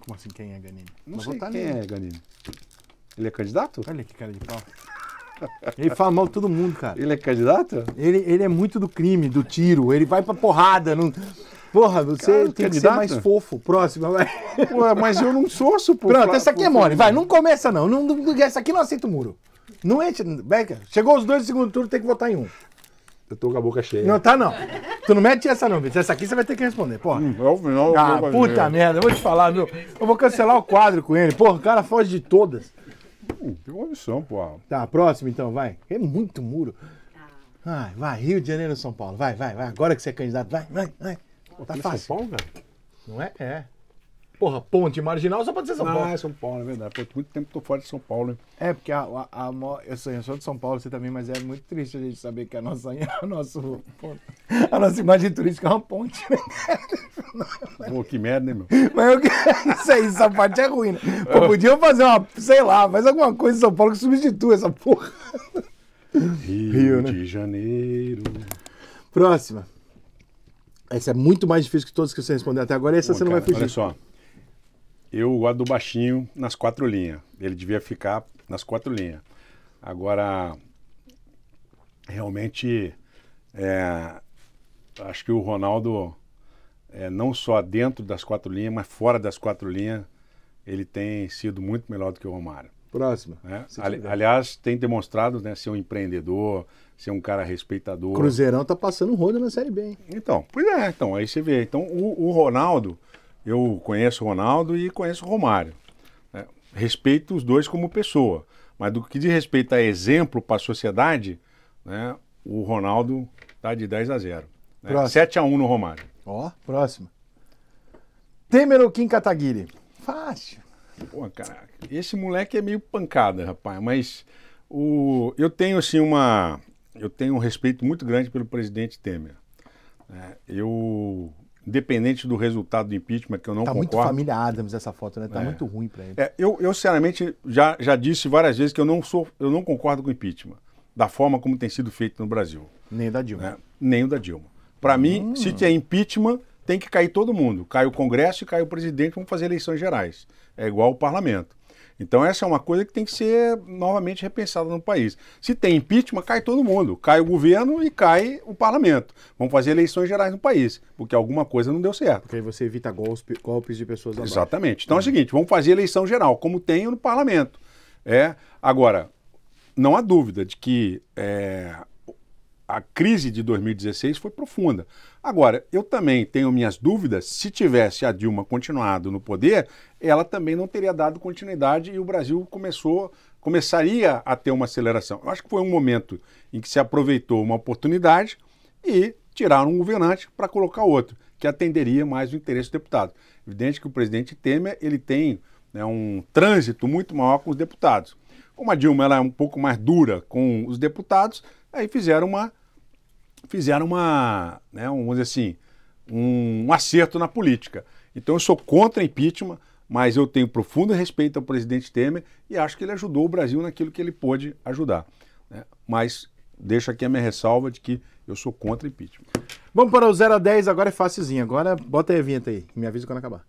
Como assim, quem é Ganime? Não Vou sei quem nele. é Ganime. Ele é candidato? Olha que cara de pau. *laughs* Ele fala mal de todo mundo, cara. Ele é candidato? Ele, ele é muito do crime, do tiro. Ele vai pra porrada. Não... Porra, você Cara, tem que ser mais fofo. Próxima, vai. Pô, mas eu não sou super. Pronto, essa aqui é mole. Vai, não começa não. não, não essa aqui não aceita o muro. Não enche. Becker, chegou os dois do segundo turno, tem que votar em um. Eu tô com a boca cheia. Não, tá não. Tu não mete essa não, Vitor. Essa aqui você vai ter que responder, porra. Hum, é final, ah, puta merda. Eu vou te falar, meu. Eu vou cancelar o quadro com ele. Porra, o cara foge de todas. Hum, tem uma missão, porra. Tá, próximo então, vai. É muito muro. Vai, vai. Rio de Janeiro, São Paulo. Vai, vai, vai. Agora que você é candidato, vai, vai, vai. Tá fácil. São Paulo, velho? Não é? É. Porra, ponte marginal só pode ser São Paulo. Ah, é São Paulo, é verdade. Pô, muito tempo tô fora de São Paulo. Hein? É, porque a, a, a, eu, sou, eu sou de São Paulo, você também, mas é muito triste a gente saber que a nossa, *laughs* a, nosso, a nossa imagem turística é uma ponte. Né? *laughs* Pô, que merda, né, meu? Mas eu, isso *laughs* aí, essa parte é ruim, né? Pô, podiam fazer uma, sei lá, faz alguma coisa em São Paulo que substitua essa porra. Rio, Rio né? de Janeiro. Próxima. Essa é muito mais difícil que todas que você respondeu até agora. Essa Bom, você não cara, vai fugir. Olha só. Eu gosto do baixinho nas quatro linhas. Ele devia ficar nas quatro linhas. Agora, realmente, é, acho que o Ronaldo, é, não só dentro das quatro linhas, mas fora das quatro linhas, ele tem sido muito melhor do que o Romário. Próximo. Né? Ali, aliás, tem demonstrado né, ser um empreendedor, ser um cara respeitador. Cruzeirão tá passando roda na Série B. Hein? Então, pois é, então, aí você vê. Então, o, o Ronaldo, eu conheço o Ronaldo e conheço o Romário. Né? respeito os dois como pessoa. Mas do que diz respeito a exemplo para a sociedade, né, o Ronaldo está de 10 a 0. Né? Próximo. 7 a 1 no Romário. Ó, próximo. Temer ou Kim Kataguiri? Fácil. Pô, cara, esse moleque é meio pancada, rapaz, mas o, eu tenho assim uma. Eu tenho um respeito muito grande pelo presidente Temer. né? eu, independente do resultado do impeachment, que eu não tá muito concordo. família Adams essa foto, né? Tá É. muito ruim pra ele. É, eu, eu, sinceramente, já, já disse várias vezes que eu não sou, eu não concordo com o impeachment, da forma como tem sido feito no Brasil. Nem o da Dilma. né? Nem o da Dilma. Para mim, se tem impeachment, tem que cair todo mundo. Cai o Congresso e cai o presidente, vamos fazer eleições gerais. É igual o parlamento. Então, essa é uma coisa que tem que ser novamente repensada no país. Se tem impeachment, cai todo mundo. Cai o governo e cai o parlamento. Vamos fazer eleições gerais no país, porque alguma coisa não deu certo. Porque aí você evita golpes, golpes de pessoas abaixo. Exatamente. Então é o seguinte, vamos fazer eleição geral, como tem no parlamento. É, agora, não há dúvida de que é, a crise de 2016 foi profunda. Agora, eu também tenho minhas dúvidas, se tivesse a Dilma continuado no poder, ela também não teria dado continuidade e o Brasil começou, começaria a ter uma aceleração. Eu acho que foi um momento em que se aproveitou uma oportunidade e tiraram um governante para colocar outro, que atenderia mais o interesse do deputado. Evidente que o presidente Temer ele tem né, um trânsito muito maior com os deputados. Como a Dilma ela é um pouco mais dura com os deputados, aí fizeram uma fizeram uma, né, um, vamos dizer assim, um, um acerto na política. Então eu sou contra impeachment, mas eu tenho profundo respeito ao presidente Temer e acho que ele ajudou o Brasil naquilo que ele pôde ajudar. né? Mas deixo aqui a minha ressalva de que eu sou contra impeachment. Vamos para o 0 a 10, agora é facilzinho. Agora bota aí a vinheta aí. Me avisa quando acabar.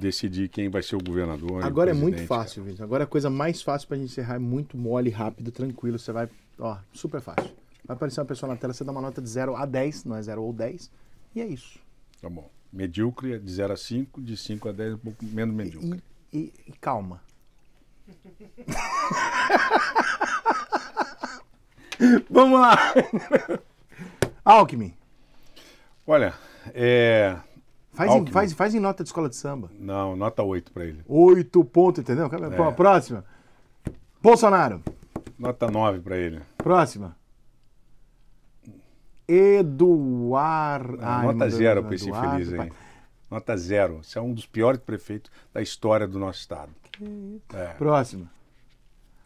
Decidir quem vai ser o governador. e o Agora é muito fácil, Vitor. Agora é a coisa mais fácil pra gente encerrar. É muito mole, rápido, tranquilo. Você vai. Ó, super fácil. Vai aparecer uma pessoa na tela, você dá uma nota de 0 a 10, não é 0 ou 10. E é isso. Tá bom. Medíocre é de 0 a 5, de 5 a 10 um pouco menos medíocre. E, e- e calma. *laughs* Vamos lá. Alckmin. Olha, é. Faz em, faz, faz em nota de escola de samba. Não, nota 8 para ele. Oito pontos, entendeu? Pô, Próxima. Bolsonaro. Nota 9 para ele. Próxima. Eduardo. Ah, nota 0 para esse infeliz aí. Nota 0. Você é um dos piores prefeitos da história do nosso estado. É. Próxima.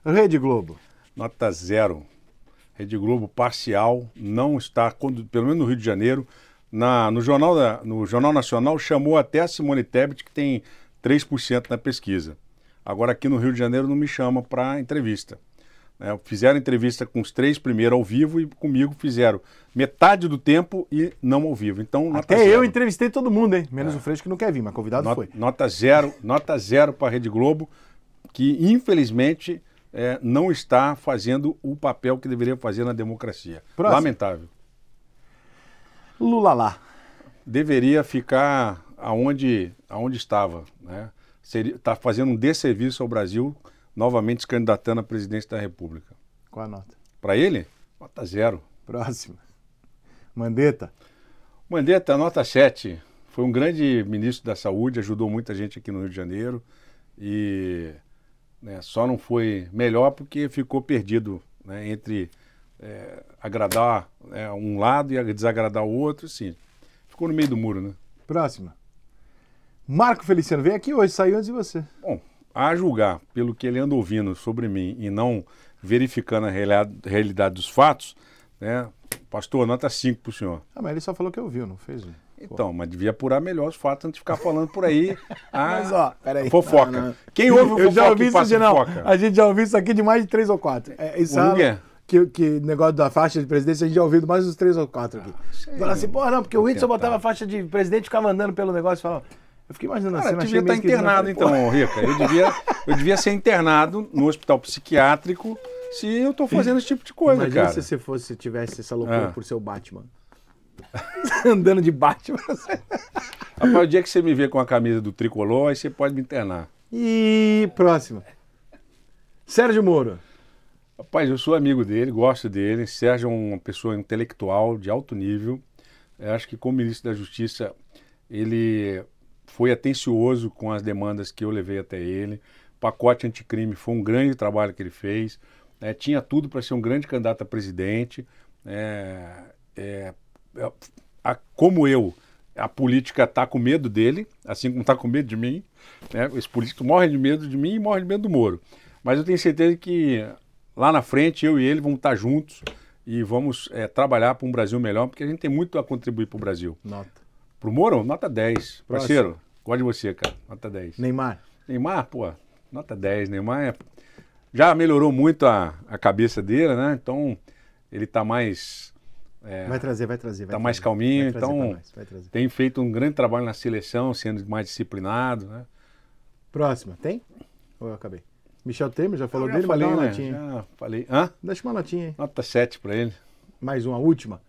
Rede Globo. Nota 0. Rede Globo parcial, não está, pelo menos no Rio de Janeiro, na, no, jornal da- no Jornal Nacional chamou até a Simone Tebet, que tem 3% na pesquisa. Agora aqui no Rio de Janeiro não me chama para entrevista. né? fizeram entrevista com os três primeiro ao vivo e comigo fizeram metade do tempo e não ao vivo. Então, nota Até zero. eu entrevistei todo mundo, hein? Menos o Freixo que não quer vir, mas convidado Not- foi. Nota zero, nota zero para a Rede Globo, que infelizmente é, não está fazendo o papel que deveria fazer na democracia. Próximo. Lamentável. Lula lá. Deveria ficar aonde, aonde estava. Né? Está fazendo um desserviço ao Brasil, novamente se candidatando à presidência da República. Qual a nota? Para ele, nota zero. Próxima. Mandetta. Mandetta, nota 7. Foi um grande ministro da Saúde, ajudou muita gente aqui no Rio de Janeiro e né, só não foi melhor porque ficou perdido né, entre é, agradar né, um lado e desagradar o outro, sim. Ficou no meio do muro, né? Próxima. Marco Feliciano, vem aqui hoje, saiu antes de você. Bom, a julgar pelo que ele anda ouvindo sobre mim e não verificando a realidade dos fatos, né, pastor, nota 5 para o senhor. Ah, mas ele só falou que ouviu, não fez? Então, mas devia apurar melhor os fatos antes de ficar falando por aí. *laughs* Ah, Mas ó, peraí. Fofoca. Não, não. Quem ouve o Eu já fofoca ouvi isso, de, não. fofoca? A gente já ouviu isso aqui de mais de três ou quatro. É, isso O quê? Que, que negócio da faixa de presidência a gente já ouviu mais uns três ou quatro aqui. sei. Fala assim, pô, não, porque o Vou Whitson tentar. botava a faixa de presidente e ficava andando pelo negócio e falava. Eu fiquei imaginando Cara, assim, eu devia meio estar internado então, Rica. Eu devia, eu devia ser internado no hospital psiquiátrico se eu estou fazendo esse tipo de coisa, Imagina cara. se você fosse, se tivesse essa loucura Ah. por ser o Batman. *laughs* andando de Batman. Rapaz, o dia que você me vê com a camisa do tricolor, aí você pode me internar. E próximo. Sérgio Moro. Rapaz, eu sou amigo dele, gosto dele. Sérgio é uma pessoa intelectual de alto nível. Eu acho que como ministro da Justiça, ele foi atencioso com as demandas que eu levei até ele. O pacote anticrime foi um grande trabalho que ele fez. É, tinha tudo para ser um grande candidato a presidente. É, é, a, como eu, a política está com medo dele, assim como está com medo de mim. Né? Os políticos morrem de medo de mim e morrem de medo do Moro. Mas eu tenho certeza que lá na frente eu e ele vamos estar juntos e vamos é, trabalhar para um Brasil melhor, porque a gente tem muito a contribuir para o Brasil. Nota. Para o Moro, nota 10. Parceiro, gosto de você, cara. Nota 10. Neymar. Neymar, pô, nota 10. Neymar é... já melhorou muito a, a cabeça dele, né? Então ele está mais. É, vai trazer, vai trazer. Está mais calminho, então tem feito um grande trabalho na seleção, sendo mais disciplinado, né? Próxima, tem? Ou eu acabei? Michel Temer, já falou eu dele? Já falei, uma né? Já falei. Hã? Deixa uma notinha aí. Nota 7 para ele. Mais uma última.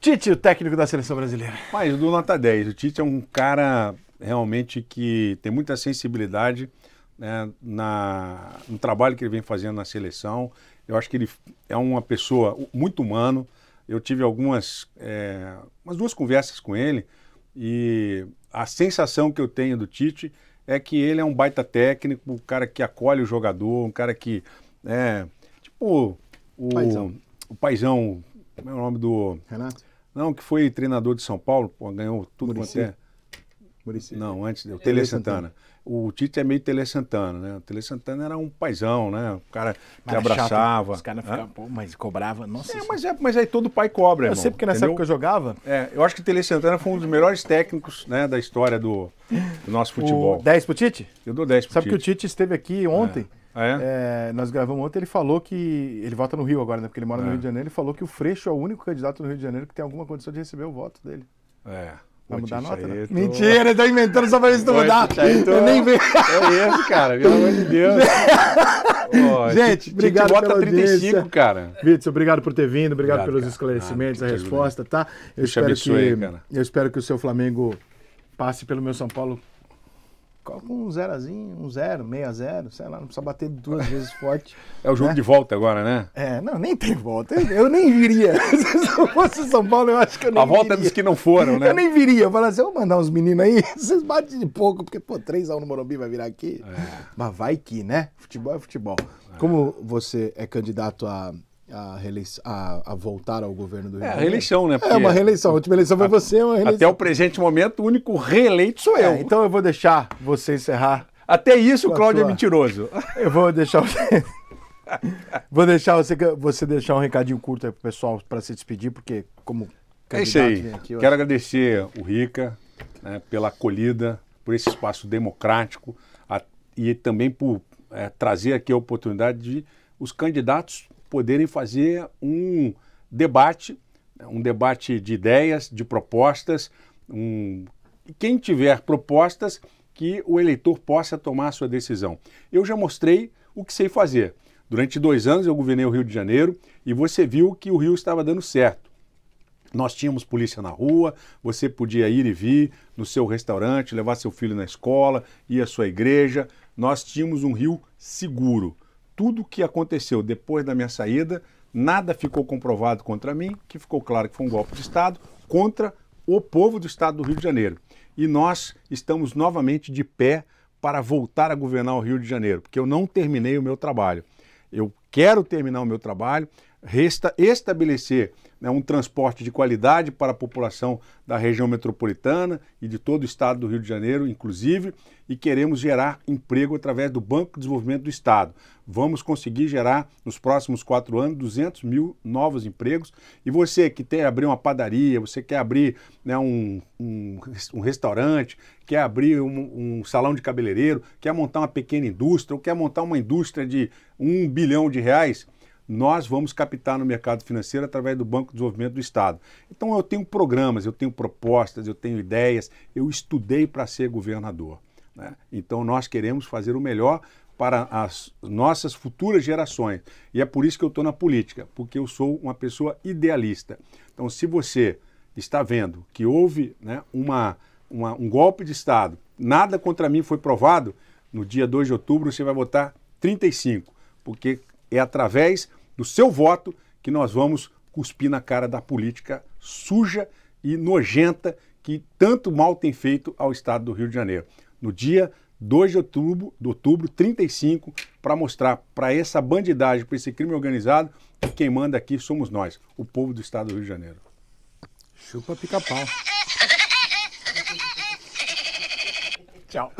Tite, o técnico da seleção brasileira. Mas do nota 10. O Tite é um cara realmente que tem muita sensibilidade né, na, no trabalho que ele vem fazendo na seleção. Eu acho que ele é uma pessoa muito humano. Eu tive algumas, é, umas duas conversas com ele e a sensação que eu tenho do Tite é que ele é um baita técnico, um cara que acolhe o jogador, um cara que é tipo o paizão, o paizão como é o nome do Renato? Não, que foi treinador de São Paulo, pô, ganhou tudo Muricy. quanto é. Muricy. Não, antes o Tele Santana. Santana. O Tite é meio Tele Santana, né? O Tele Santana era um paizão, né? O cara que Mas abraçava. Chato, os caras ficavam, pô, mas cobrava, nossa. É, mas, é, mas aí todo pai cobra, Eu irmão, sei porque nessa entendeu? época eu jogava. É, eu acho que o Tele Santana foi um dos melhores técnicos né, da história do, do nosso futebol. O 10 pro Tite? Eu dou 10 pro Sabe que o Tite. Tite esteve aqui ontem. Ah, é? É, nós gravamos ontem, ele falou que. Ele vota no Rio agora, né? Porque ele mora no É. Rio de Janeiro. Ele falou que o Freixo é o único candidato no Rio de Janeiro que tem alguma condição de receber o voto dele. É. Vai mudar a nota, né? eu tô- Mentira, ele tá inventando só pra ver se tu mudar. Tô- Eu nem vejo. É esse, cara, pelo amor de Deus. *laughs* Pô, Gente, Tite obrigado bota pela 35, audiência. cara. Vitor, obrigado por ter vindo, obrigado, Obrigado, pelos cara. esclarecimentos, Ah, a resposta, tá? Eu te espero abençoe, que cara. eu espero que o seu Flamengo passe pelo meu São Paulo com um zerozinho, um zero, meia zero, sei lá, não precisa bater duas vezes *laughs* forte. É o jogo né? de volta agora, né? É, não, nem tem volta. Eu, eu nem viria. *laughs* Se eu fosse São Paulo, eu acho que eu nem A volta viria. dos que não foram, né? Eu nem viria. Eu assim, eu vou mandar uns meninos aí, *laughs* vocês batem de pouco, porque, pô, 3x1 no Morumbi vai virar aqui. É. Mas vai que, né? Futebol é futebol. Como você é candidato a, a, reeleição- a, a voltar ao governo do Rio É, a reeleição, né? É Porque uma reeleição. A última eleição foi você, é uma reeleição. Até o presente momento, o único reeleito sou eu. É, então eu vou deixar você encerrar. Até isso, o Cláudio é mentiroso. Eu vou deixar você. *laughs* vou deixar você, você deixar um recadinho curto aí pro pessoal para se despedir, porque como É isso aí. aqui, eu Quero agradecer o Rica né, pela acolhida, por esse espaço democrático a- e também por eh, trazer aqui a oportunidade de os candidatos poderem fazer um debate, né, um debate de ideias, de propostas. Um... Quem tiver propostas, que o eleitor possa tomar a sua decisão. Eu já mostrei o que sei fazer. Durante dois anos eu governei o Rio de Janeiro e você viu que o Rio estava dando certo. Nós tínhamos polícia na rua, você podia ir e vir no seu restaurante, levar seu filho na escola, ir à sua igreja. Nós tínhamos um Rio seguro. Tudo o que aconteceu depois da minha saída, nada ficou comprovado contra mim, que ficou claro que foi um golpe de Estado contra o povo do Estado do Rio de Janeiro. E nós estamos novamente de pé para voltar a governar o Rio de Janeiro, porque eu não terminei o meu trabalho. Eu quero terminar o meu trabalho, resta estabelecer né, um transporte de qualidade para a população da região metropolitana e de todo o estado do Rio de Janeiro, inclusive, e queremos gerar emprego através do Banco de Desenvolvimento do Estado. Vamos conseguir gerar, nos próximos quatro anos, 200 mil novos empregos. E você que quer abrir uma padaria, você quer abrir né, um, um, um restaurante, quer abrir um, um salão de cabeleireiro, quer montar uma pequena indústria, ou quer montar uma indústria de um bilhão de reais, nós vamos captar no mercado financeiro através do Banco de Desenvolvimento do Estado. Então eu tenho programas, eu tenho propostas, eu tenho ideias, eu estudei para ser governador. Né? Então nós queremos fazer o melhor para as nossas futuras gerações. E é por isso que eu estou na política, porque eu sou uma pessoa idealista. Então se você está vendo que houve né, uma, uma, um golpe de Estado, nada contra mim foi provado, no dia 2 de outubro você vai votar 35, porque É através do seu voto que nós vamos cuspir na cara da política suja e nojenta que tanto mal tem feito ao estado do Rio de Janeiro. No dia 2 de outubro, de outubro 35, para mostrar para essa bandidagem, para esse crime organizado, que quem manda aqui somos nós, o povo do estado do Rio de Janeiro. Chupa pica-pau. *laughs* Tchau.